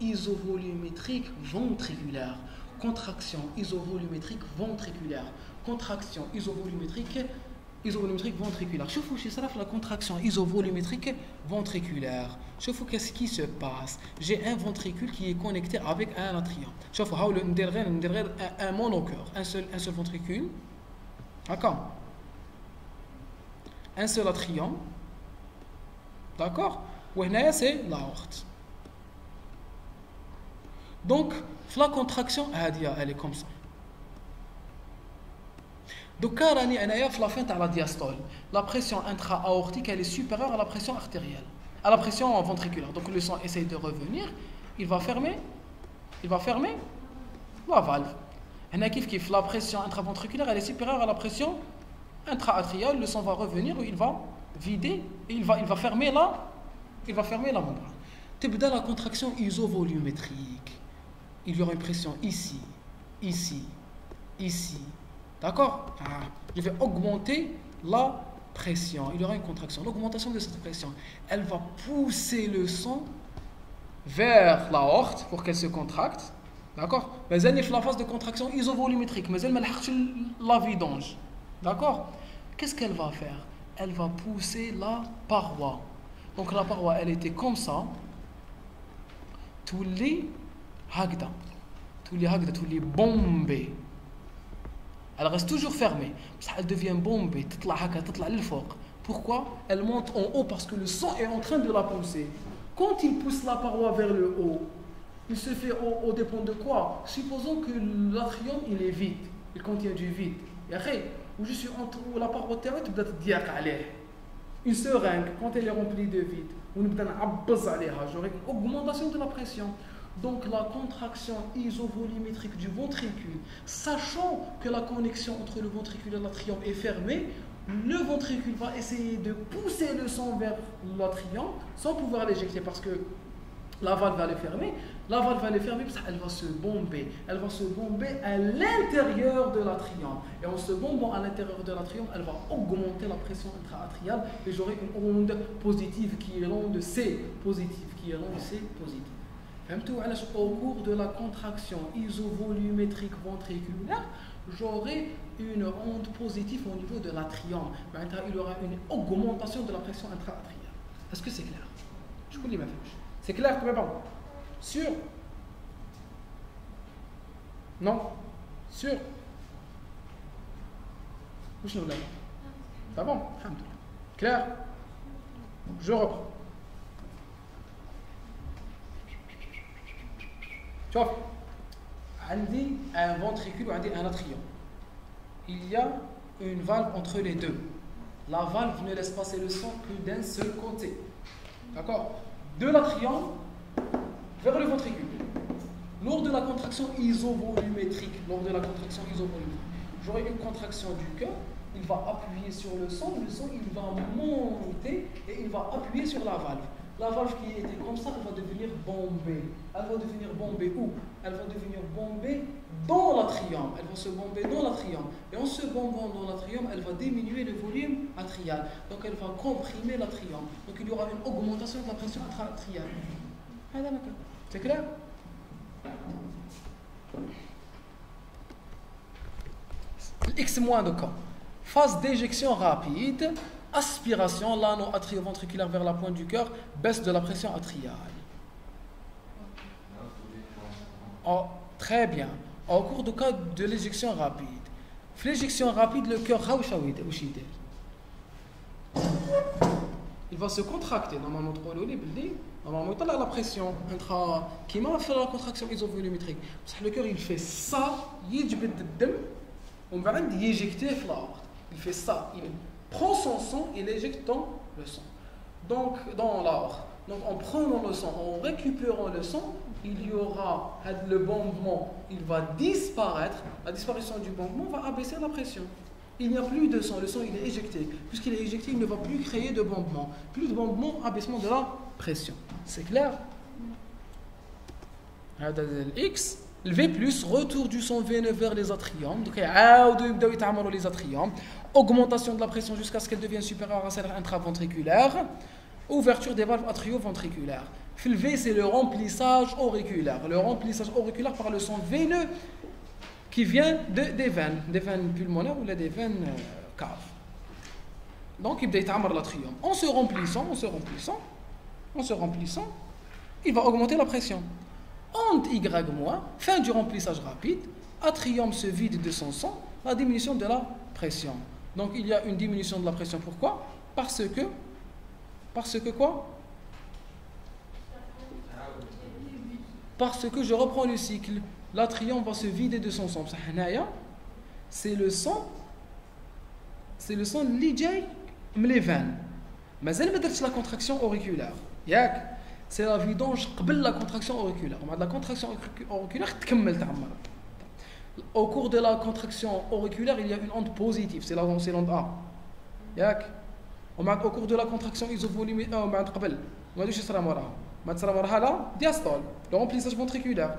S1: isovolumétrique ventriculaire. Contraction isovolumétrique ventriculaire. Contraction isovolumétrique isovolumétrique ventriculaire. Je chez ça la contraction isovolumétrique ventriculaire. Je vois qu'est-ce qui se passe? J'ai un ventricule qui est connecté avec un atrium. Je vois un monocœur, un seul, un seul ventricule. D'accord? Un seul atrium. D'accord c'est l'aorte. Donc, la contraction, elle est comme ça. Donc, la fin de la diastole, la pression intra-aortique elle est supérieure à la pression artérielle, à la pression ventriculaire. Donc, le sang essaye de revenir, il va fermer, il va fermer la valve. La pression intraventriculaire elle est supérieure à la pression intra-atriale, le sang va revenir, il va vider, et il va, il va fermer la, il va fermer la membrane. dans la contraction isovolumétrique il y aura une pression ici, ici, ici. D'accord? Ah, Je vais augmenter la pression. Il y aura une contraction. L'augmentation de cette pression, elle va pousser le sang vers la horte pour qu'elle se contracte. D'accord? Mais elle est la phase de contraction isovolumétrique. Mais elle la vidange. D'accord? Qu'est-ce qu'elle va faire? elle va pousser la paroi. Donc la paroi, elle était comme ça. Tous les hagda. Tous les hagda, tous les bombés. Elle reste toujours fermée. Elle devient bombée. Pourquoi? Elle monte en haut parce que le sang est en train de la pousser. Quand il pousse la paroi vers le haut, il se fait au, au dépend de quoi? Supposons que l'atrium, il est vide. Il contient du vide. Et après, je suis entre la paroi terrain, tu peux te dire une seringue, quand elle est remplie de vide, on j'aurai une augmentation de la pression. Donc la contraction isovolumétrique du ventricule, sachant que la connexion entre le ventricule et l'atrium est fermée, le ventricule va essayer de pousser le sang vers l'atrium sans pouvoir l'éjecter parce que la valve va le fermer. La valve va le fermer parce qu'elle va se bomber. Elle va se bomber à l'intérieur de l'atrium. Et en se bombant à l'intérieur de l'atrium, elle va augmenter la pression intra-atriale et j'aurai une onde positive qui est l'onde C positive, qui est l'onde C positive au cours de la contraction isovolumétrique ventriculaire, j'aurai une onde positive au niveau de l'atrium. Il y aura une augmentation de la pression intra-atriale. Est-ce que c'est clair? Je connais ma C'est clair, comment pas. Sûr. Non. Sûr. C'est bon Clair. Je reprends. Tu vois, un ventricule ou un atrium. Il y a une valve entre les deux. La valve ne laisse passer le sang que d'un seul côté. D'accord? De l'atrium vers le ventricule. Lors de la contraction isovolumétrique, lors de la contraction isovolumétrique, j'aurai une contraction du cœur, il va appuyer sur le sang, le sang il va monter et il va appuyer sur la valve. La valve qui était comme ça, elle va devenir bombée. Elle va devenir bombée où? Elle va devenir bombée dans l'atrium. Elle va se bomber dans l'atrium. Et en se bombant dans l'atrium, elle va diminuer le volume atrial. Donc elle va comprimer l'atrium. Donc il y aura une augmentation de la pression atriale. C'est clair? X moins de camp. Phase d'éjection rapide aspiration, l'anneau atrioventriculaire vers la pointe du cœur, baisse de la pression atriale. Oh, très bien. Au cours du cas de l'éjection rapide, l'éjection rapide, le cœur il va se contracter. Normalement, normalement, il a la pression intra qui m'a fait la contraction isovolumétrique. Le cœur, il fait ça, il on va éjecter Il fait ça, il prend son sang et l'éjecte dans le sang. Donc, dans l'art. Donc, en prenant le sang, en récupérant le sang, il y aura le bombement, il va disparaître, la disparition du bombement va abaisser la pression. Il n'y a plus de sang, le sang il est éjecté. Puisqu'il est éjecté, il ne va plus créer de bombement. Plus de bombement, abaissement de la pression. C'est clair? X, le V+, retour du sang veineux vers les atriums. Donc, les atriums. Augmentation de la pression jusqu'à ce qu'elle devienne supérieure à celle intraventriculaire. Ouverture des valves atrioventriculaires. Le V, c'est le remplissage auriculaire. Le remplissage auriculaire par le sang veineux qui vient de, des veines, des veines pulmonaires ou des veines euh, caves. Donc, il va l'atrium. En se remplissant, en se remplissant, en se remplissant, il va augmenter la pression. Entre Y fin du remplissage rapide, atrium se vide de son sang, la diminution de la pression. Donc il y a une diminution de la pression. Pourquoi? Parce que, parce que quoi? parce que je reprends le cycle. L'atrium va se vider de son sang. C'est le sang, c'est le sang l'ijay mlevan. Mais elle me la contraction auriculaire. C'est la vidange la contraction auriculaire. On a de La contraction auriculaire, Au cours de la contraction auriculaire, il y a une onde positive, c'est l'onde A. Au cours de la contraction isovolumée, euh, on a ما ادريش يصرى موراها ما تصرى موراها لا diastole le remplissage ventriculaire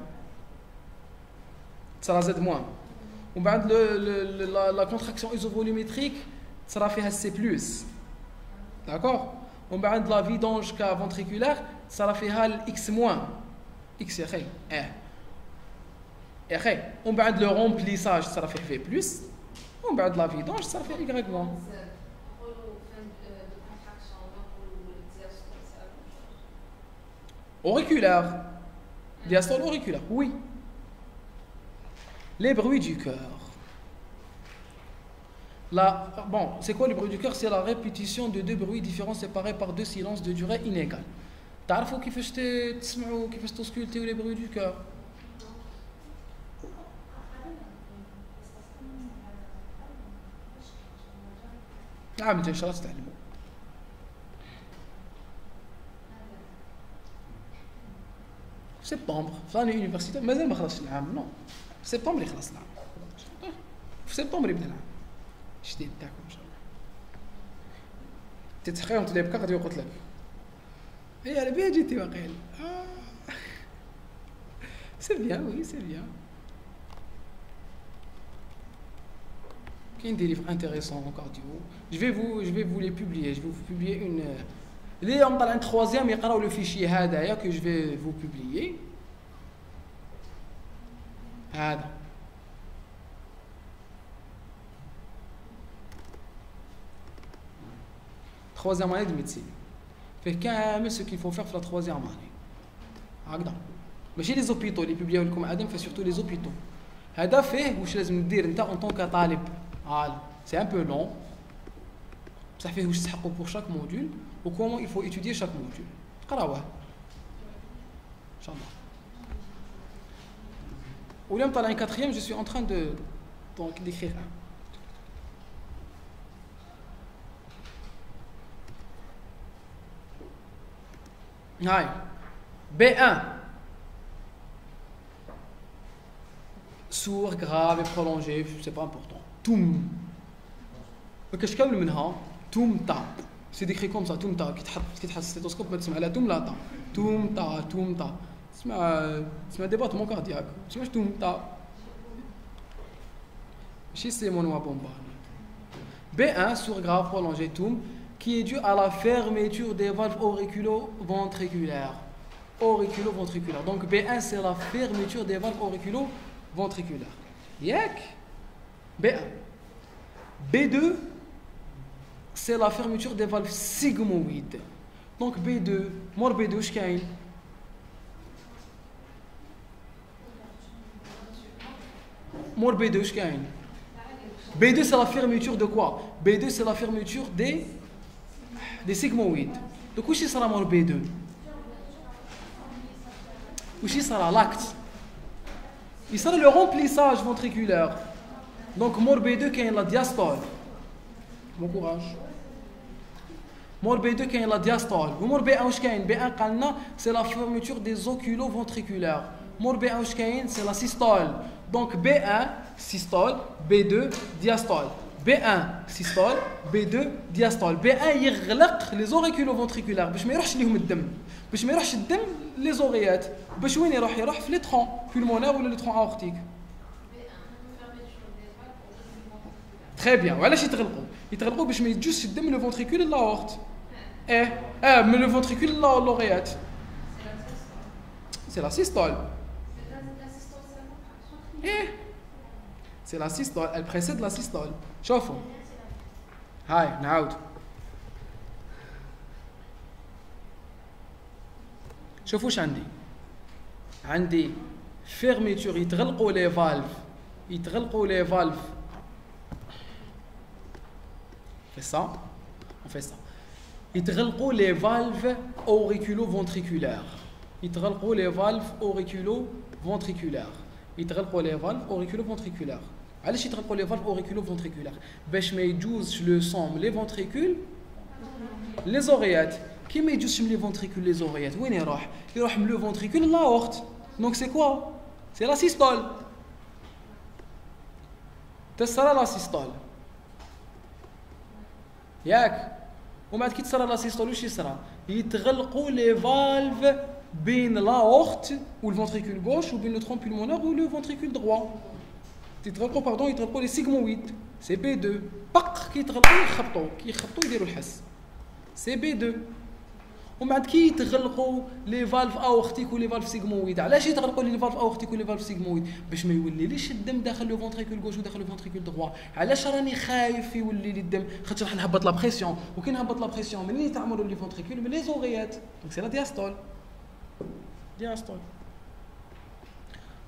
S1: تصرى Z moins ومن le, le, la, la contraction isovolumétrique تصرى فيها C plus d'accord ومن بعد la vidange ventriculaire صار فيها الاكس موان اكس يا اخي اه يا اخي ومن بعد لو رومبليساج صار فيه في بلس ومن بعد لا فيدونج صار فيه ايكغيك موان auriculaire. Diastole auriculaire, oui. Les bruits du cœur. La, bon, c'est quoi le bruit du cœur C'est la répétition de deux bruits différents séparés par deux silences de durée inégale. تعرفوا كيفاش تسمعوا كيفاش تسكولتيو لي بروي دو كور عام انت ان شاء الله تتعلموا سبتمبر ثاني يونيفرسيتي مازال ما خلصش العام نو سبتمبر يخلص العام في سبتمبر يبدا العام الجديد تاعكم ان شاء الله تتحقيهم تلعب غادي قلت لك هي على بها جيتي واقيلا سي بيان وي سي بيان كاين des livres intéressants en cardio je vais vous je vais vous les publier je vais vous publier une Les on un troisième, ils le fichier Hadaya que je vais vous publier. Hada. Troisième année de médecine. Fait qu'un euh, ce qu'il faut faire pour la troisième année. Mais chez les hôpitaux, les publiés comme Adam, fait surtout les hôpitaux. Hada fait, ou je me dire, en tant que talib. C'est un peu long. Ça fait où je pour chaque module و كومون il faut étudier chaque module قراوه ان شاء الله واليوم طالعين كاتريام جو سوي اون تران دو دونك ديكريغ ان هاي B1 sourd grave et prolongé c'est pas important توم كاش كامل منها توم تا سي ديكري كوم سا توم تا كي تحط كي تحط الستيتوسكوب ما تسمع لا توم لا تا توم تا توم تا تسمع تسمع دي باتمون كاردياك ما تسمعش توم تا ماشي سي مونوا بومبا B1 sourd grave prolongé توم qui est dû à la fermeture des valves auriculo-ventriculaires. Auriculo-ventriculaires. Donc B1, c'est la fermeture des valves auriculo-ventriculaires. Yak B1. B2, c'est la fermeture des valves sigmoïdes. Donc B2, mort B2, je Mort B2, je B2, c'est la fermeture de quoi? B2, c'est la fermeture des des sigmoïdes. Donc, où sera mon B2 Où sera? L'acte Il sera le remplissage ventriculaire. Donc, mon B2 qui est la diastole. Bon courage. مور بي 2 كاين لا دياستول ومور بي 1 واش كاين بي 1 قالنا سي لا فورميتور دي زوكولو فونتريكولار مور بي 1 واش كاين سي لا سيستول دونك بي 1 سيستول بي 2 دياستول بي 1 سيستول بي 2 دياستول بي 1 يغلق لي زوريكولو فونتريكولار باش ما يروحش ليهم الدم باش ما يروحش الدم لي زوريات باش وين يروح يروح في لي ترون بولمونير ولا لي ترون اورتيك تري بيان وعلاش يتغلقوا يتغلقوا باش ما يجوش الدم لو فونتريكول لاورت ايه اه من لو فونتريكول لوريات سي لا سيستول ايه سي لا سيستول elle précède la systole شوفوا هاي نعاود شوفوا واش عندي عندي فيرميتور يتغلقوا لي فالف يتغلقوا لي فالف fait ça on fait ça يتغلقوا لي فالف اوريكولو فونتريكولار يتغلقوا لي فالف اوريكولو فونتريكولار يتغلقوا لي فالف اوريكولو فونتريكولار علاش يتغلقوا لي فالف اوريكولو فونتريكولار باش ما يجوزش لو سون لي فونتريكول لي زوريات كي ما يجوزش من لي فونتريكول لي زوريات وين يروح يروح من لو فونتريكول لاورت دونك سي كوا سي لا سيستول تصرى لا سيستول ياك ومن بعد كي تصرى لا سيستول واش يصرى؟ يتغلقوا لي فالف بين لاورت والفونتريكول غوش وبين لو ترون بولمونير ولو فونتريكول دروا تيتغلقوا باردون يتغلقوا لي سيغمويد سي بي 2 بق كي يتغلقوا يخبطوا كي يخبطوا يديروا الحس. سي بي 2 ومن بعد كي يتغلقوا لي فالف اورتيك ولي فالف سيغمويد علاش يتغلقوا لي فالف اورتيك ولي فالف سيغمويد باش ما يوليليش الدم داخل لو فونتريكول غوش وداخل لو فونتريكول دروا علاش راني خايف يولي لي الدم خاطر راح نهبط لا بريسيون وكي نهبط لا بريسيون منين يتعمروا لي فونتريكول من لي زوريات دونك سي لا دياستول diastole.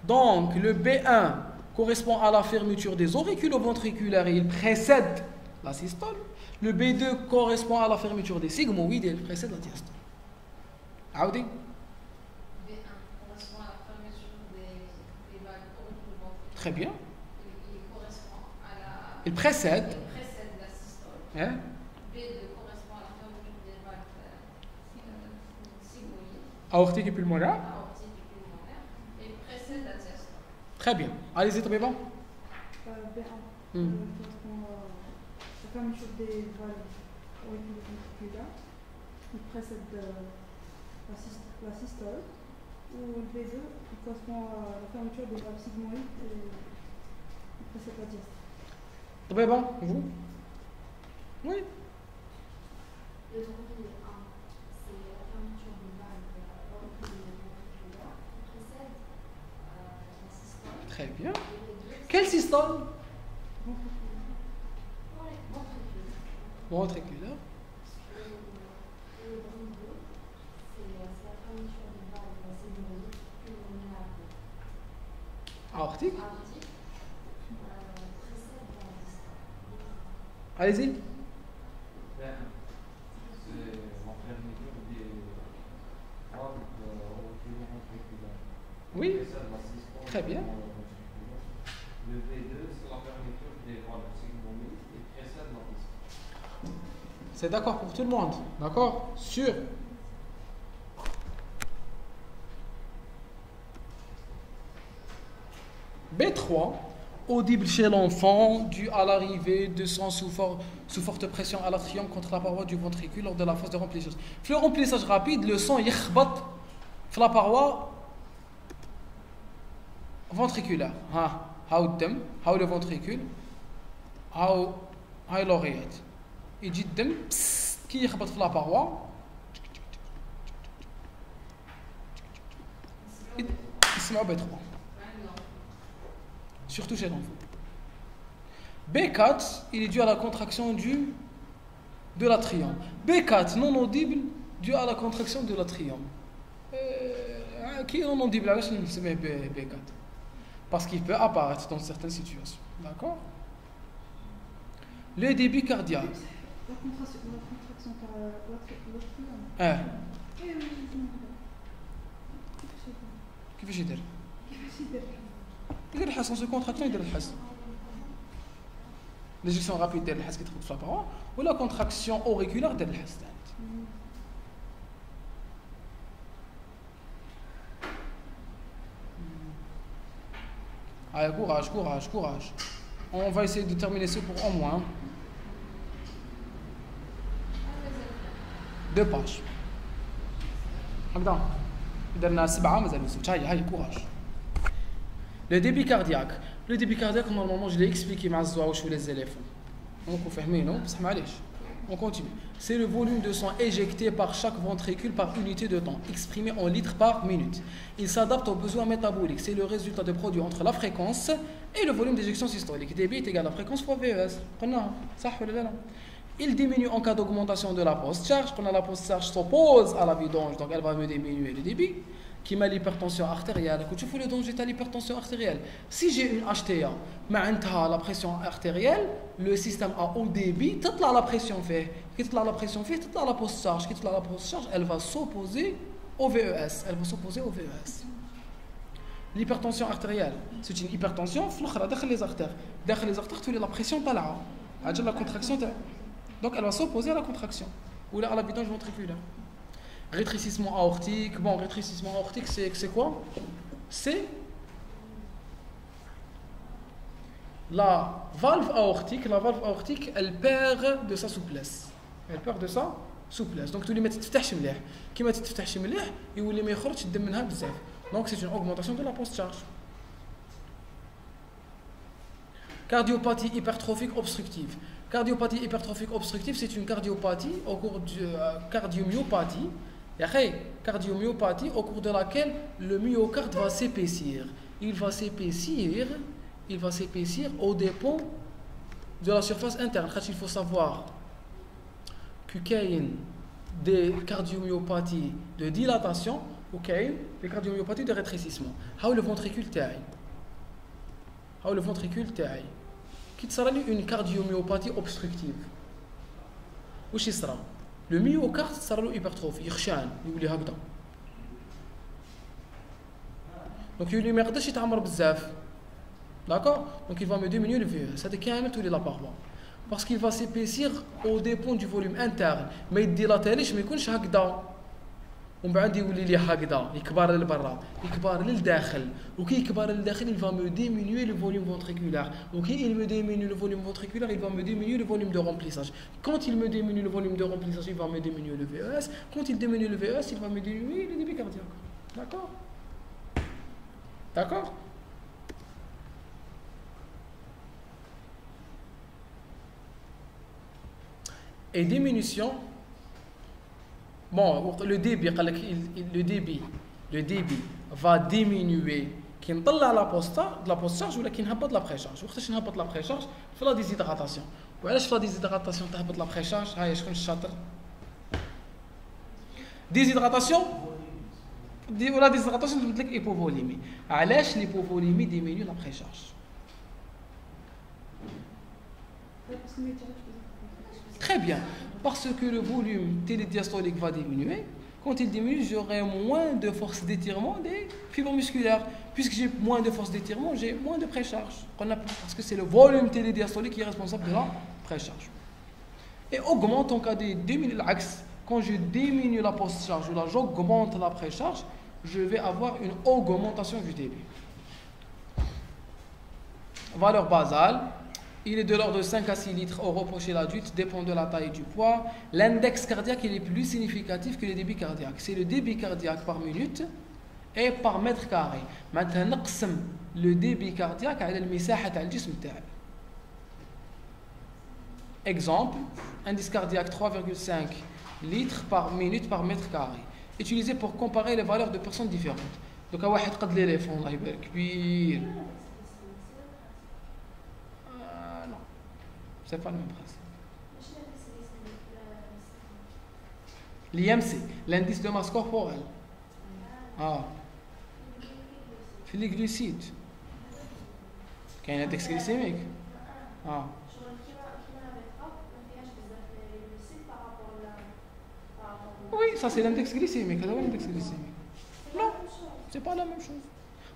S1: Donc, le B1 correspond à la fermeture des auriculoventriculaires et il précède la systole. Le B2 correspond à la fermeture des sigmoïdes et il précède la diastole. Audi
S2: B1 correspond à la fermeture des, vagues auriculoventriculaires.
S1: Très bien.
S2: Il, il correspond à la.
S1: Il précède.
S2: Il précède la systole.
S1: Hein?
S2: B2 correspond à la fermeture des vagues euh, sigmoïdes,
S1: Aortique et pulmonaire.
S2: aortique et pulmonaire. Et il précède la diastole.
S1: Très bien. Allez-y, très bien.
S3: Euh, B1
S1: Hmm.
S3: euh, correspond à la fermeture des valves auriculoventriculaires. Il précède euh, la, sys- la systole. Ou le B2 il correspond à la fermeture des valves sigmoïdes et la.
S1: Très. Vous? Oui.
S4: Le 1, c'est la fermeture des valves auriculoventriculaires qui précède euh, la systole.
S1: Très bien.
S4: Et le 2,
S1: Quel systole
S4: c'est ventricule.
S1: Ventriculaire.
S4: Et le droit 2, c'est euh, c'est la fermeture des valves sigmoïdes pulmonaires
S1: Aortique. Allez-y. Oui. Très bien.
S5: Le V2, c'est la fermeture des sigmoïdes et précède la.
S1: C'est d'accord pour tout le monde. D'accord? Sûr. B3, audible chez l'enfant, dû à l'arrivée de sang sous, for- sous forte pression à l'atrium contre la paroi du ventricule lors de la phase de remplissage. Le remplissage rapide, le sang يخبط في la paroi ventriculaire. ها هاو الدم هاو le ventricule هاو هاي l'oreillette يجي الدم بس كي يخبط في لا باروا يسمعوا ب 3 surtout chez l'enfant. B4, il est dû à la contraction du, de l'atrium. B4, non audible, dû à la contraction de l'atrium. Qui est non audible c'est B4 Parce qu'il peut apparaître dans certaines situations. D'accord? Le débit cardiaque.
S3: La contraction, par l'atrium. Eh. Qu'est-ce que me rappelle.
S1: كيفاش يدير؟
S3: كيفاش يدير؟
S1: يدير الحس سو كونتراكشن يدير الحس l'éjection rapide دير الحس كي تخرج في la ou la contraction auriculaire دير الحس تاني. Allez, courage, courage, courage. On va essayer de terminer ce pour au moins deux pages. هكذا درنا سبعة مازال نسيت هاي هاي كوراج le débit cardiaque. Le débit cardiaque, normalement, je l'ai expliqué ma je les élèves. Donc, on fait, mais non, ça On continue. C'est le volume de sang éjecté par chaque ventricule par unité de temps, exprimé en litres par minute. Il s'adapte aux besoins métaboliques. C'est le résultat de produit entre la fréquence et le volume d'éjection systolique. Débit est égal à fréquence fois VES. ça Il diminue en cas d'augmentation de la post-charge. Quand la post-charge s'oppose à la vidange, donc elle va me diminuer le débit qui met l'hypertension artérielle. Quand tu fais le danger de l'hypertension artérielle, si j'ai une HTA, la pression artérielle, le système a haut débit, toute la pression fait. Qui la pression fait, toute la post-charge, qui la post-charge, elle va s'opposer au VES. Elle va s'opposer au VES. L'hypertension artérielle, c'est une hypertension, dans les artères. Dans les artères, tu la pression là. La contraction, donc elle va s'opposer à la contraction ou à la vidange ventriculaire rétrécissement aortique. Bon, rétrécissement aortique, c'est quoi? C'est la valve aortique. La valve aortique, elle perd de sa souplesse. Elle perd de sa souplesse. Donc, tu lui mets Qui m'a et où les Donc, c'est une augmentation de la post-charge. Cardiopathie hypertrophique obstructive. Cardiopathie hypertrophique obstructive, c'est une cardiopathie au cours du euh, cardiomyopathie cardiomyopathie au cours de laquelle le myocarde va s'épaissir. Il va s'épaissir, il va s'épaissir au dépend de la surface interne. Il faut savoir a des cardiomyopathies de dilatation ou des cardiomyopathies de rétrécissement. How le ventricule taille. How le ventricule taille. Qui sera une cardiomyopathie obstructive? Où sera? Le myocarde صار له hypertrophie يخشان يولي هكذا. دونك يولي ما يقدرش يتعمر بزاف. داكور؟ دونك il va me diminuer le VES هذا كامل تولي لا باروا parce qu'il va s'épaissir au dépend du volume interne. ما يديلاتيريش ما يكونش هكذا ومن بعد يولي لي هكذا يكبر للبرا يكبر للداخل وكي يكبر للداخل il va me diminuer le volume ventriculaire وكي il me diminue le volume ventriculaire il va me diminuer le volume de remplissage quand il me diminue le volume de remplissage il va me diminuer le VES quand il diminue le VES il va me diminuer le débit cardiaque d'accord d'accord et diminution Bon, le débit, le débit, le débit va diminuer كي نطلع لا بوستا لا بوست ولكن نهبط لا بريشارج وقتاش نهبط لا بريشارج في لا ديزيدغاتاسيون وعلاش في لا ديزيدغاتاسيون تهبط لا بريشارج هاي شكون الشاطر ديزيدغاتاسيون دي ولا ديزيدغاتاسيون تبدل لك ايبوفوليمي علاش ليبوفوليمي ديمينيو لا بريشارج Très bien. Parce que le volume télédiastolique va diminuer. Quand il diminue, j'aurai moins de force d'étirement des fibres musculaires. Puisque j'ai moins de force d'étirement, j'ai moins de précharge. Parce que c'est le volume télédiastolique qui est responsable de la précharge. Et augmente en cas de diminuer l'axe. Quand je diminue la post-charge ou là j'augmente la précharge, je vais avoir une augmentation du débit. Valeur basale, il est de l'ordre de 5 à 6 litres au repos chez l'adulte, dépend de la taille et du poids. L'index cardiaque est plus significatif que le débit cardiaque. C'est le débit cardiaque par minute et par mètre carré. Maintenant, le débit cardiaque à Exemple, indice cardiaque 3,5 litres par minute par mètre carré. Utilisé pour comparer les valeurs de personnes différentes. Donc, C'est pas le même principe. L'IMC, l'indice de masse corporelle. Ah. في les glucides. كاين index glycémique. Ah. Oui, ça c'est l'index glycémique. l'index glycémique. Non, c'est pas la même chose.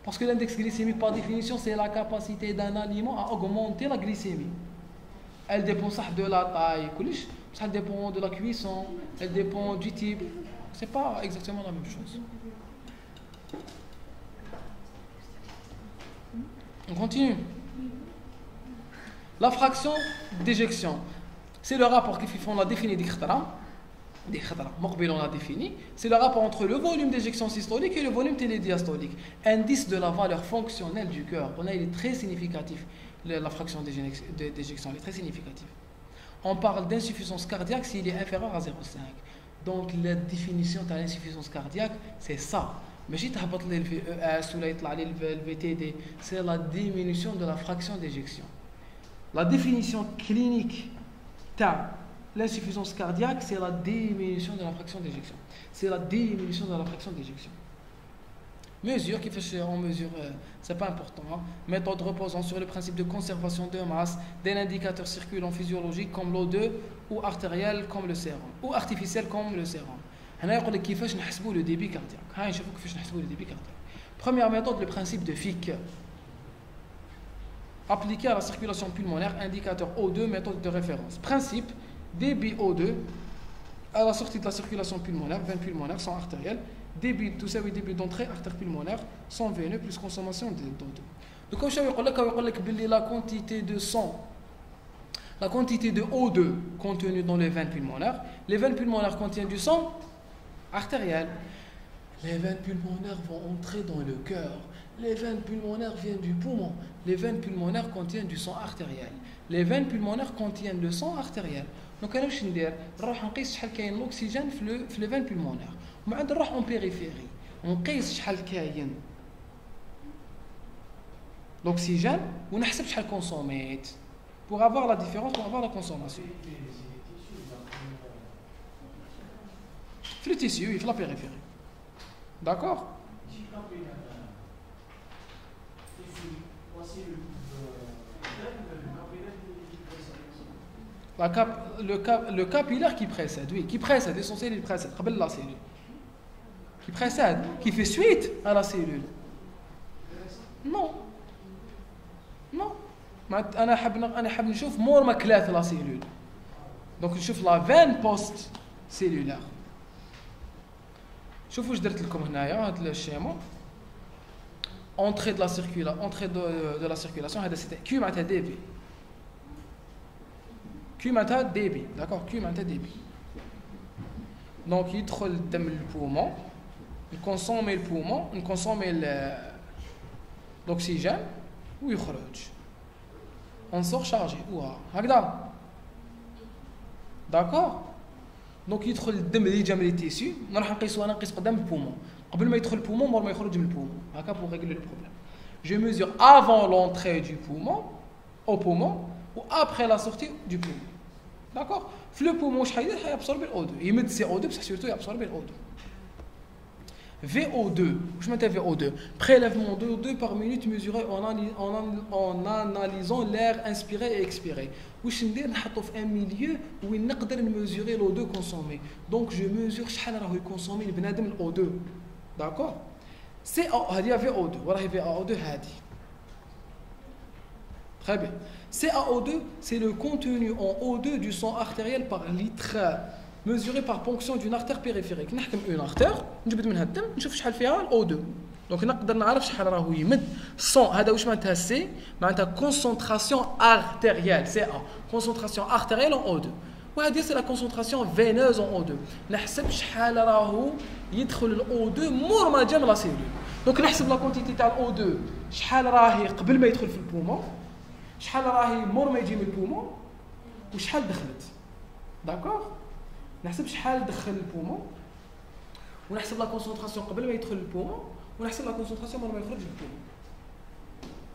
S1: Parce que l'index glycémique, par définition, c'est la capacité d'un aliment à augmenter la glycémie. elle dépend de la taille, ça dépend de la cuisson, elle dépend du type. C'est pas exactement la même chose. On continue. La fraction d'éjection, c'est le rapport qui font la définie des des l'a défini, c'est le rapport entre le volume d'éjection systolique et le volume télédiastolique. Indice de la valeur fonctionnelle du cœur. On a, il est très significatif la fraction d'éjection est très significative on parle d'insuffisance cardiaque s'il est inférieur à 0,5 donc la définition de l'insuffisance cardiaque c'est ça mais si tu as le VES ou le VTD c'est la diminution de la fraction d'éjection la définition clinique de l'insuffisance cardiaque, c'est la diminution de la fraction d'éjection. C'est la diminution de la fraction d'éjection Mesure qui fait en mesure, euh, c'est pas important. Hein. Méthode reposant sur le principe de conservation de masse d'un indicateur circulant physiologique comme l'O2 ou artériel comme le sérum ou artificiel comme le sérum. هنا يقول لك كيفاش نحسبوا le débit cardiaque. هاي نشوفوا كيفاش نحسبوا le débit cardiaque. Première méthode, le principe de Fick appliqué à la circulation pulmonaire, indicateur O2, méthode de référence. Principe, débit O2 à la sortie de la circulation pulmonaire, veine pulmonaire, sang artériel, débit, tout ça, oui, débit d'entrée, artère pulmonaire, sang veineux, plus consommation d'O2. Donc, comme je vous dit, la quantité de sang, la quantité de O2 contenue dans les veines pulmonaires, les veines pulmonaires contiennent du sang artériel. Les veines pulmonaires vont entrer dans le cœur. Les veines pulmonaires viennent du poumon. Les veines pulmonaires contiennent du sang artériel. Les veines pulmonaires contiennent le sang artériel. Donc, انا واش ندير نروح نقيس شحال كاين الاكسجين في في لي فين بولمونير ومن بعد نروح اون بيريفيري ونقيس شحال كاين l'oxygène ونحسب شحال كونسوميت pour avoir la différence pour avoir la consommation في le tissu oui في la périphérie d'accord La cap, le, cap, le, capillaire qui précède, oui, qui précède, essentiel, il précède, la cellule. Qui précède, qui fait suite à la cellule. Non. Non. انا حاب انا حاب نشوف مور ما كلات لا سيلول دونك نشوف لا فين بوست سيلولار شوفوا واش درت لكم هنايا هذا الشيما entrée de la circulation entrée de, de la circulation هذا c'était Q معناتها دي في Q معناتها ديبي d'accord Q معناتها ديبي donc يدخل الدم للبومون نكونسومي البومون نكونسومي الاكسجين ويخرج on sort chargé هكذا داكور دونك يدخل الدم اللي جا من لي تيسيو نروح نقيسو انا نقيس قدام البومون قبل ما يدخل البومون مور ما يخرج من البومون هكا بور ريغلي لو بروبليم je mesure avant l'entrée du poumon au poumon ou après la sortie du poumon d'accord في لو بومون شحال يدير حيابسوربي الاو 2 يمد سي او 2 بصح سيرتو يابسوربي الاو 2 VO2, je mettais VO2, prélèvement d'O2 par minute mesuré en, analysant l'air inspiré et expiré. Ou je vais un milieu où il peut mesurer l'O2 consommé. Donc je mesure combien consommé le benadem l'O2. D'accord? C'est VO2, voilà VO2 hadi. Très bien. CaO2, c'est le contenu en O2 du sang artériel par litre mesuré par ponction d'une artère périphérique نحكم une artère نجبد منها الدم نشوف شحال فيها الاو 2 دونك نقدر نعرف شحال راهو يمد سون هذا واش معناتها سي معناتها كونسونطراسيون ارتيريال سي ا كونسونطراسيون ارتيريال اون او 2 وهذه سي لا كونسونطراسيون فينوز اون او 2 نحسب شحال راهو يدخل الاو 2 مور ما جا من لا سيلول دونك نحسب لا كونتيتي تاع الاو 2 شحال راهي قبل ما يدخل في البومون شحال راهي مور ما يجي من البومون وشحال دخلت داكوغ نحسب شحال دخل البومون ونحسب لا كونسونطراسيون قبل ما يدخل البومون ونحسب لا كونسونطراسيون قبل ما يخرج البومون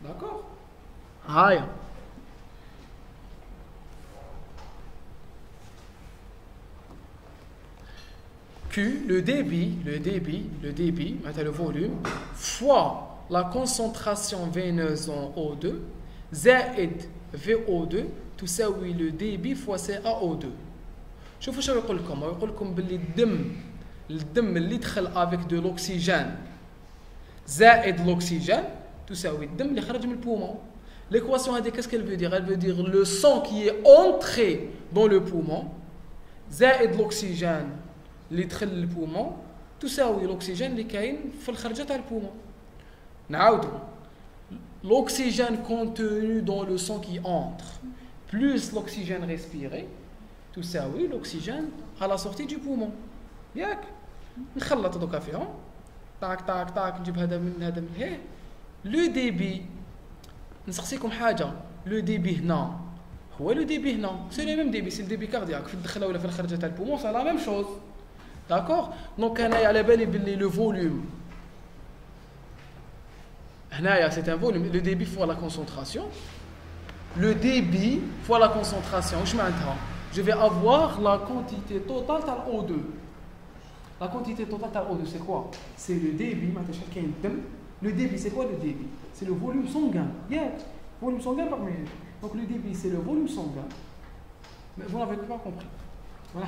S1: داكور هايا Q, le débit, le débit, le débit, le volume, fois la concentration veineuse en O2, زائد VO2 تساوي le débit fois CaO2. شوفوا شنو يقول لكم. يقول لكم باللي الدم الدم اللي دخل افيك دو لوكسيجين زائد لوكسيجين تساوي الدم اللي خرج من البومون L'équation AD, qu'est-ce qu'elle veut sang qui est entré dans le poumon, زائد l'oxygène اللي دخل للبومون تساوي l'oxygène اللي كاين في الخرجة تاع البومون نعاودو. L'oxygène contenu dans le sang qui entre. Plus l'oxygène respiré تساوي à la sortie du poumon. ياك نخلط دوكا فيهم. طاك طاك طاك نجيب هذا من هذا من هيه لو ديبي نسقسيكم حاجة. لو ديبي هنا. هو لو ديبي هنا. سي لو ميم ديبي سي الديبي كاردياك. في الدخلة ولا في الخرجه تاع البومون سي لا ميم شوز. داكوغ دونك انايا على بالي باللي لو فوليوم. هنايا سي ان فوليوم. لو ديبي فوا لا كونسونطراسيون لو ديبي فوا لا كونسونطراسيون واش معناتها؟ je vais avoir la quantité totale de O2. La quantité totale de O2, c'est quoi? C'est le débit, le débit, c'est quoi le débit? C'est le volume sanguin. Yeah. Volume sanguin parmi Donc le débit, c'est le volume sanguin. Mais vous n'avez pas compris. Voilà,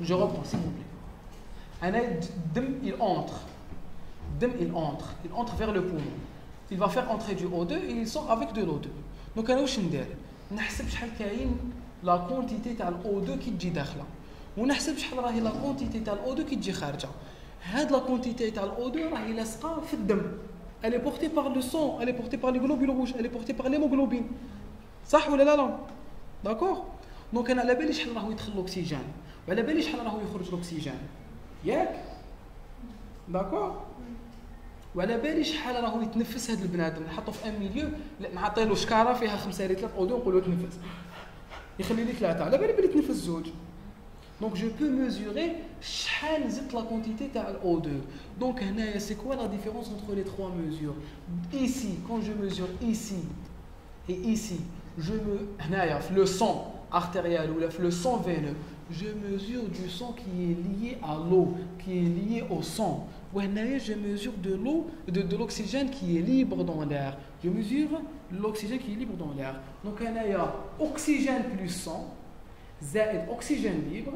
S1: Je reprends, s'il vous plaît. Un il entre. Il entre. Il entre vers le poumon. Il va faire entrer du O2 et il sort avec de l'O2. Donc, un نحسب شحال كاين لا كونتيتي تاع الاو 2 كي تجي داخلة ونحسب شحال راهي لا كونتيتي تاع الاو 2 كي تجي خارجة هاد لا كونتيتي تاع الاو 2 راهي لاصقه في الدم الي بورتي بار لو سون الي بورتي بار لي غلوبول روج الي بورتي بار est صح ولا لا لا؟ داكور؟ دونك أنا على بالي شحال راهو يدخل الأكسجين وعلى بالي شحال راهو يخرج الأكسجين ياك؟ داكور؟ وعلى بالي شحال راهو يتنفس هذا البنادم نحطو في ان ميليو نعطي له شكاره فيها خمسه لتر او 2 نقول له تنفس يخلي لي ثلاثه على بالي بلي تنفس زوج Donc je peux mesurer la quantité de O2. Donc c'est quoi la différence entre les trois mesures Ici, quand je mesure ici et ici, je me le sang artériel ou le sang veineux, je mesure du sang qui est lié à l'eau, qui est lié au sang. je mesure de l'eau, de, de l'oxygène qui est libre dans l'air. Je mesure l'oxygène qui est libre dans l'air. Donc, il y a oxygène plus sang, oxygène libre,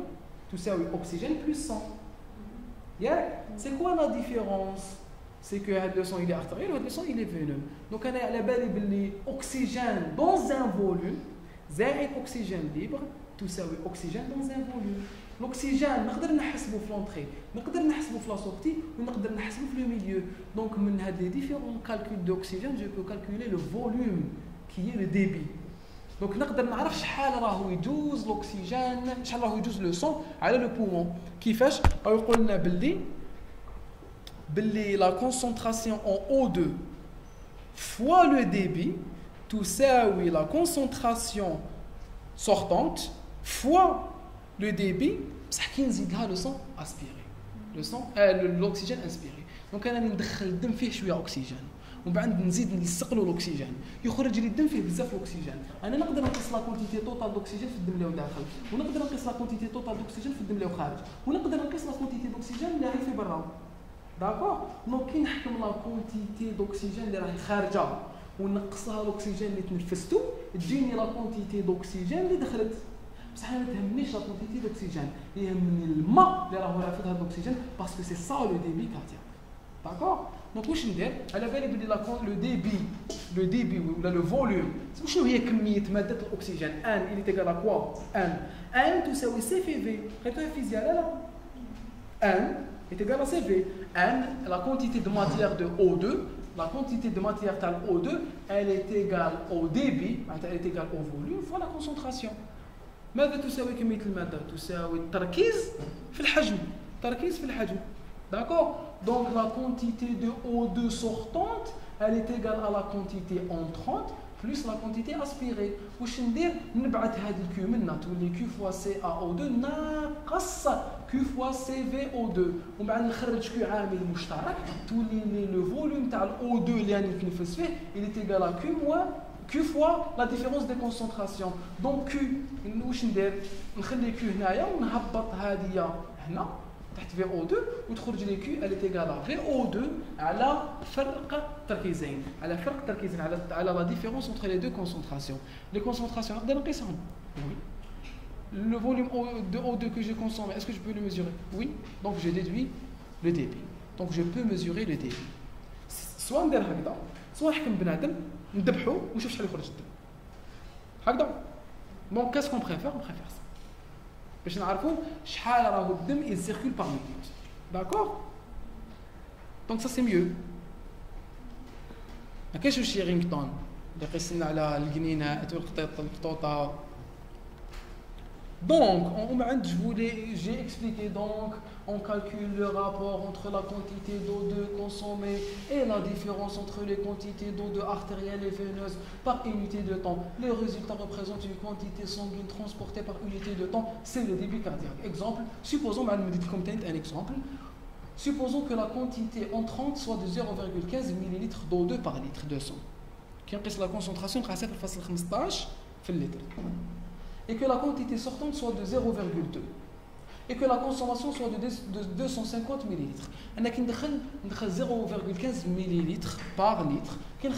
S1: tout ça, oui, oxygène plus sang. Yeah? C'est quoi la différence? C'est que le sang il est artériel, le sang il est veineux. Donc, on a la oxygène dans un volume, z est oxygène libre, tout ça, oui, oxygène dans un volume l'oxygène نقدر نحسبه في l'entrée نقدر نحسبه في la sortie ونقدر نحسبه في le milieu donc من هاد les différents calculs d'oxygène je peux calculer le volume qui est le débit دونك نقدر نعرف شحال راهو يجوز الاكسجين شحال راهو يجوز لو سون على لو بومون كيفاش او يقول لنا باللي باللي لا كونسونطراسيون ان او 2 فوا لو ديبي تساوي لا كونسونطراسيون sortante فوا لو ديبي بصح كي نزيد لها لو سون اسبيري لو سون لوكسيجين اسبيري دونك أنا ندخل الدم فيه شوية اكسجين ومن بعد نزيد نلصق له الاكسجين يخرج لي الدم فيه بزاف الاكسجين أنا نقدر نقيس لا كونتيتي توتال دوكسيجين في الدم اللي داخل. ونقدر نقيس لا كونتيتي توتال دوكسيجين في الدم اللي خارج. ونقدر نقيس لا كونتيتي دوكسيجين اللي راهي في برا. داكور دونك كي نحكم لا كونتيتي دوكسيجين اللي راهي خارجة ونقصها الاكسجين اللي تنفستو تجيني لا كونتيتي دوكسيجين اللي دخلت. بصح انا ما تهمنيش لا كونتيتي دوكسيجين يهمني الماء اللي راهو رافد هذا الاكسجين باسكو سي سا لو ديبي كارتياك داكور دونك واش ندير على بالي بلي لو ديبي لو ديبي ولا لو فوليوم شنو هي كميه ماده الاكسجين ان اللي تيغال كوا ان ان تساوي سي في في قريتوها في فيزياء لا لا ان تيغال سي في ان لا كونتيتي دو ماتيير دو او 2 la quantité de matière تاع O2 elle est égale au débit معناتها elle est égale au volume fois la concentration ماذا تساوي كمية المادة؟ تساوي التركيز في الحجم. التركيز في الحجم. داكور Donc la quantité de O2 sortante, elle est égale à la plus la quantité aspirée. واش ندير نبعث هذه الكيو منا. تولي كيو فوا سي ا أو 2 ناقص كيو فوا سي في أو 2 ومن بعد نخرج كيو عامل مشترك. تولي لي لو فوليوم تاع الاو 2 اللي راني نتنفس فيه اللي تيغال كيو موان Q fois la différence des concentrations. Donc Q, واش ندير نخلي Q هنايا ونهبط هذه هنا تحت في او 2 وتخرج لي كيو اللي تيغالا في او 2 على فرق تركيزين على فرق تركيزين على على لا ديفيرونس انتر لي دو كونسونطراسيون لي كونسونطراسيون نقدر نقيسهم وي le volume de O2 que je consomme, est-ce que je peux le mesurer Oui. Donc je déduis le débit. Donc je peux mesurer le débit. Soit ندير هكذا سواء نحكم بنادم نذبحو ونشوف شحال يخرج الدم. هكذا. دونك كاس كون بريفير اون بريفير سا باش نعرفوا شحال راهو الدم يسيركول باغ مينوت داكور دونك سا سي ميو ما كاينش شي رينغتون اللي قيسنا على القنينات والقطيط القطوطه on, on, je voulais, j'ai expliqué donc, on calcule le rapport entre la quantité d'eau 2 consommée et la différence entre les quantités d'eau 2 artérielle et veineuse par unité de temps. Les résultats représentent une quantité sanguine transportée par unité de temps, c'est le débit cardiaque. Exemple, supposons, un exemple, supposons que la quantité entrante soit de 0,15 ml d'eau 2 par litre de sang. Qui la concentration, 0,15 litre et que la quantité sortante soit de 0,2 et que la consommation soit de, 250 ml. On a 0,15 ml par litre, qui 0,2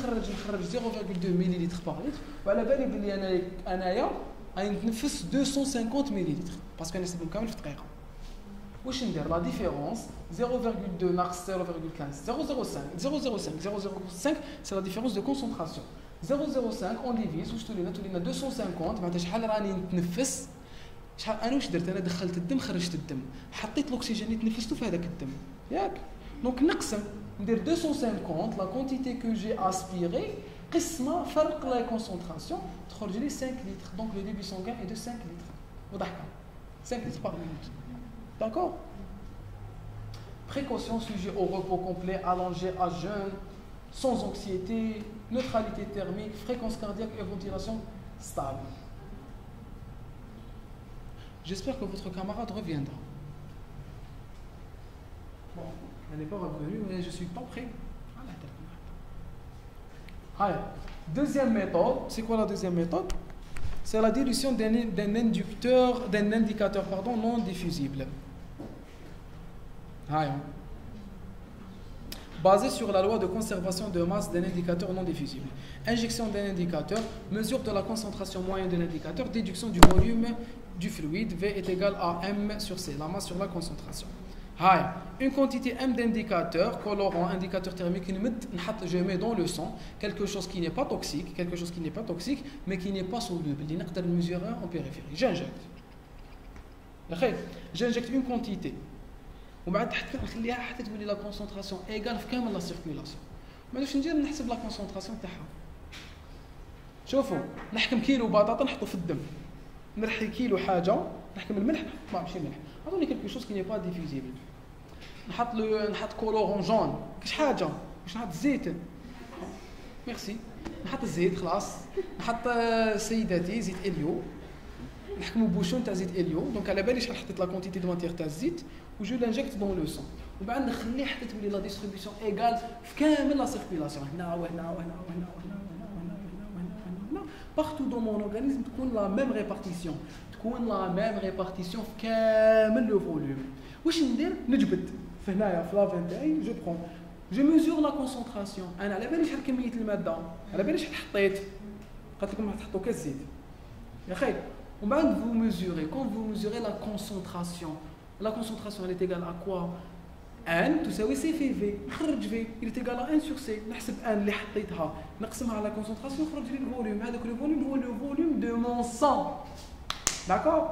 S1: ml par litre, وعلى بالي بلي انا انايا غنتنفس 250 ملل باسكو انا نستخدم كامل في الدقيقه واش ندير لا ديفيرونس 0,2 ناقص 0,15 0,05 0,05 0,05 سي لا ديفيرونس دو كونسونطراسيون 005 اون ديفيز واش تولينا تولينا 250 معناتها شحال راني نتنفس شحال انا واش درت انا دخلت الدم خرجت الدم حطيت الاكسجين اللي تنفسته في هذاك الدم ياك دونك نقسم ندير 250 لا كونتيتي كو جي اسبيري قسمه فرق لا كونسونطراسيون تخرج لي 5 لتر دونك لو ديبي سونغان اي دو 5 لتر وضحك 5 لتر باغ مينوت داكور Précaution sujet au repos complet, allongé à jeûne, sans anxiété, neutralité thermique, fréquence cardiaque et ventilation stable. J'espère que votre camarade reviendra. Bon, elle n'est pas revenue, mais je ne suis pas prêt. Allez. Deuxième méthode, c'est quoi la deuxième méthode? C'est la dilution d'un inducteur, d'un indicateur pardon, non diffusible. Allez basé sur la loi de conservation de masse d'un indicateur non diffusible. Injection d'un indicateur, mesure de la concentration moyenne de l'indicateur, déduction du volume du fluide, V est égal à M sur C, la masse sur la concentration. Une quantité M d'indicateurs, colorant, indicateur thermique, je mets dans le sang quelque chose qui n'est pas toxique, quelque chose qui n'est pas toxique, mais qui n'est pas soluble. Il y mesurer en périphérie. J'injecte. J'injecte une quantité ومن بعد تحت نخليها حتى تولي لا كونسونطراسيون ايغال في كامل لا سيركيلاسيون ما واش ندير نحسب لا كونسونطراسيون تاعها شوفوا نحكم كيلو بطاطا نحطو في الدم نرحي كيلو حاجة نحكم الملح ما ماشي ملح. أعطوني كيلكو شوز كي ني با ديفيزيبل نحط لو نحط كولورون جون كاش حاجة باش نحط الزيت ميرسي نحط الزيت خلاص. نحط سيداتي زيت إليو. نحكمو بوشون تاع زيت إليو. دونك على بالي شحال حطيت لا كونتيتي دو ماتير تاع الزيت وجو لانجكت دون لو سون ومن بعد نخليه حتى تولي لا ديستريبيسيون ايغال في كامل لا سيركيلاسيون هنا وهنا وهنا وهنا وهنا وهنا بارتو دون مون اورغانيزم تكون لا ميم ريبارتيسيون تكون لا ميم ريبارتيسيون في كامل لو فوليوم واش ندير نجبد في هنايا في لافين تاعي جو برون جو ميزور لا كونسونطراسيون انا على بالي شحال كميه الماده على بالي شحال حطيت قلت لكم تحطوا كاس زيت يا خير ومن بعد vous mesurez quand vous mesurez la concentration la concentration elle est égale à quoi آن تساوي سي في في نخرج في اللي تيكال ان سور سي نحسب آن اللي حطيتها. نقسمها على كونسونطراسيون يخرج لي الفوليوم هذاك الفوليوم هو لو فوليوم دو مون سان داكور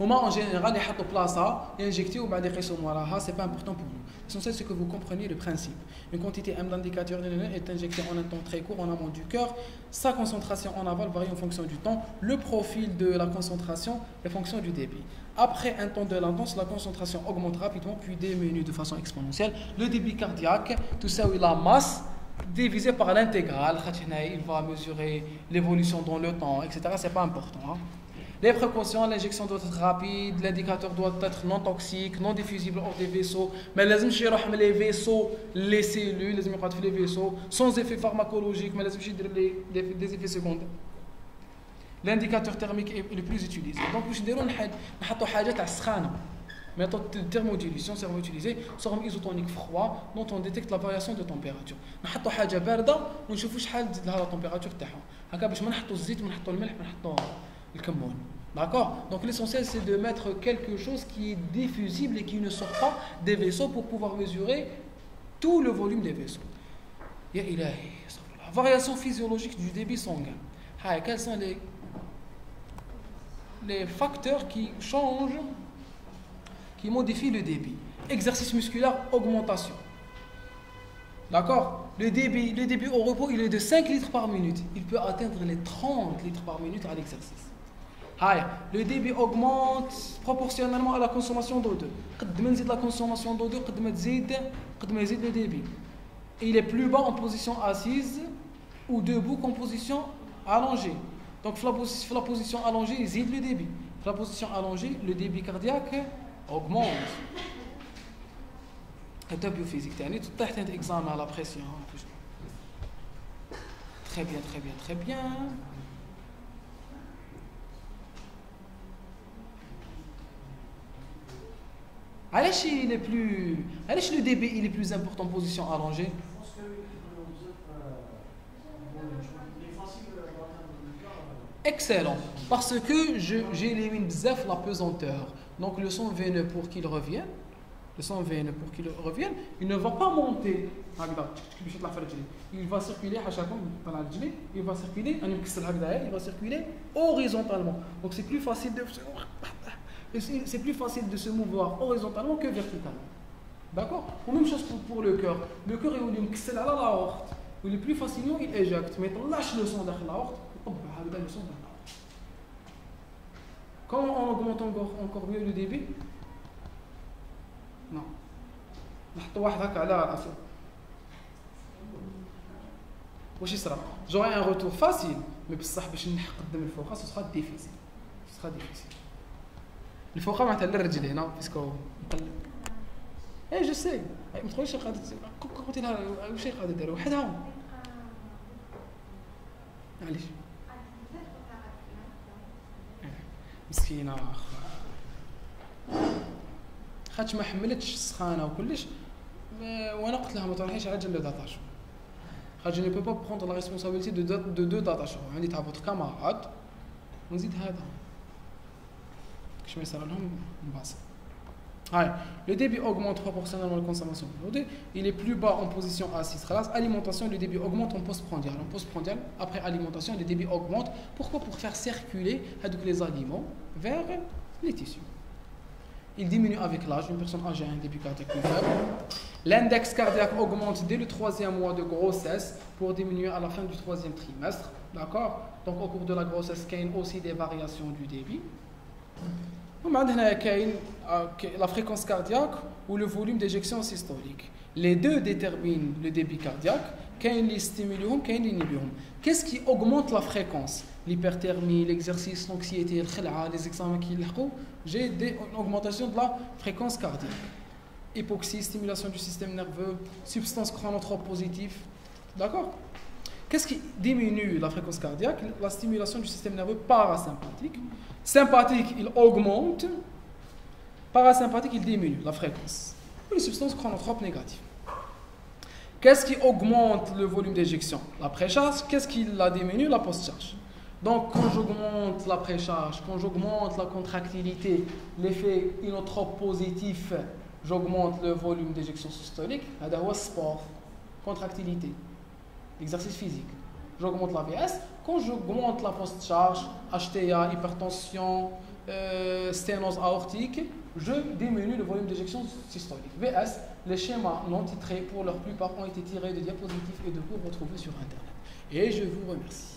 S1: Huma en général, les hatou plaça, injectés ou bien des ce c'est pas important pour nous. L'essentiel c'est que vous compreniez le principe. Une quantité M d'indicateur est injectée en un temps très court en amont du cœur. Sa concentration en aval varie en fonction du temps. Le profil de la concentration est fonction du débit. Après un temps de latence, la concentration augmente rapidement puis diminue de façon exponentielle. Le débit cardiaque, tout ça, oui, la masse divisé par l'intégrale, il va mesurer l'évolution dans le temps, etc. C'est pas important. Hein. Les précautions, l'injection doit être rapide, l'indicateur doit être non toxique, non diffusible hors des vaisseaux. Mais les les vaisseaux, les cellules, les les vaisseaux, sans effet pharmacologique, mais les des effets secondaires. L'indicateur thermique est le plus utilisé. Donc, nous avons une méthode de thermodilution seront utilisée sérum isotonique froid dont on détecte la variation de température نحطوا حاجه بارده ونشوفوا شحال تزيد لها لا température تاعها هكا باش ما نحطوا الزيت ما نحطوا الملح ما نحطوا الكمون D'accord? Donc l'essentiel, c'est de mettre quelque chose qui est diffusible et qui ne sort pas des vaisseaux pour pouvoir mesurer tout le volume des vaisseaux. Variation physiologique du débit sanguin. Quels sont les, les facteurs qui changent, qui modifient le débit? Exercice musculaire, augmentation. D'accord? Le débit, le débit au repos, il est de 5 litres par minute. Il peut atteindre les 30 litres par minute à l'exercice. Aïe, Le débit augmente proportionnellement à la consommation d'eau. قد ما نزيد la consommation d'eau قد ما تزيد قد ما يزيد le débit. Et il est plus bas en position assise ou debout qu'en position allongée. Donc la, posi- la position allongée, il zide le débit. La position allongée, le débit cardiaque augmente. هذا biophysique يعني تطيح تحت examen à la pression très bien très bien très bien علاش il est plus علاش le débit il est plus important en position allongée
S6: Je pense que vous êtes. euh, bon, Il est facile d'atteindre le cas. euh,
S1: Excellent. Parce que je- j'élimine bzaf la pesanteur. Donc le sang veineux pour qu'il revienne, le sang veineux pour qu'il revienne, il ne va pas monter. هكذا باش يطلع في رجلي. Il va circuler حاشاكم طلع رجلي, il va circuler, انا مكسر هكذا, il va circuler horizontalement. Donc c'est plus facile de et c'est plus facile de se mouvoir horizontalement que verticalement. D'accord? Même chose pour, le cœur. Le cœur est où il à l'aorte, où le plus facilement il éjecte. Mais on lâche le sang dans l'aorte, oh, bah, le sang bah. Quand on augmente encore, encore mieux le débit? Non. J'aurai un retour facile, mais pour ça, bah, ce sera difficile. Ce sera difficile. الفوقه معناتها لا الرجل هنا باسكو مقلب اي جو سي ما تقولش قاعدة قلت لها واش قاعدة دايره وحدها معليش. مسكينة خاطش ما حملتش السخانة وكلش. وأنا قلت لها ما تروحيش على جنب داتاشو خاطر جو ني بو با بروندر لا ريسبونسابيلتي دو دو داتاشو عندي تاع فوتر كامارات ونزيد هذا. Allez, le débit augmente proportionnellement à la consommation de Il est plus bas en position A6. Alimentation, le débit augmente en postprandial. En postprandial, après alimentation, le débit augmente. Pourquoi Pour faire circuler les aliments vers les tissus? Il diminue avec l'âge. Une personne âgée a un débit cardiaque plus faible. L'index cardiaque augmente dès le troisième mois de grossesse pour diminuer à la fin du troisième trimestre. D'accord? Donc, au cours de la grossesse, il y a aussi des variations du débit. On a euh, la fréquence cardiaque ou le volume d'éjection systolique. Les deux déterminent le débit cardiaque. Qu'est-ce qui augmente la fréquence? L'hyperthermie, l'exercice, l'anxiété, les examens qui j'ai une augmentation de la fréquence cardiaque. Hypoxie, stimulation du système nerveux, substance chronotrope positive. D'accord? Qu'est-ce qui diminue la fréquence cardiaque? La stimulation du système nerveux parasympathique. Sympathique, il augmente. Parasympathique, il diminue la fréquence. Une substance chronotrope négative. Qu'est-ce qui augmente le volume d'éjection La précharge. Qu'est-ce qui la diminue? La postcharge. Donc, quand j'augmente la précharge, quand j'augmente la contractilité, l'effet inotrope positif, j'augmente le volume d'éjection systolique. C'est sport, contractilité, exercice physique j'augmente la VS. Quand j'augmente la post-charge, HTA, hypertension, euh, sténose aortique, je diminue le volume d'éjection systolique. VS, les schémas non titrés pour leur plupart ont été tirés de diapositives et de cours retrouvés sur Internet. Et je vous remercie.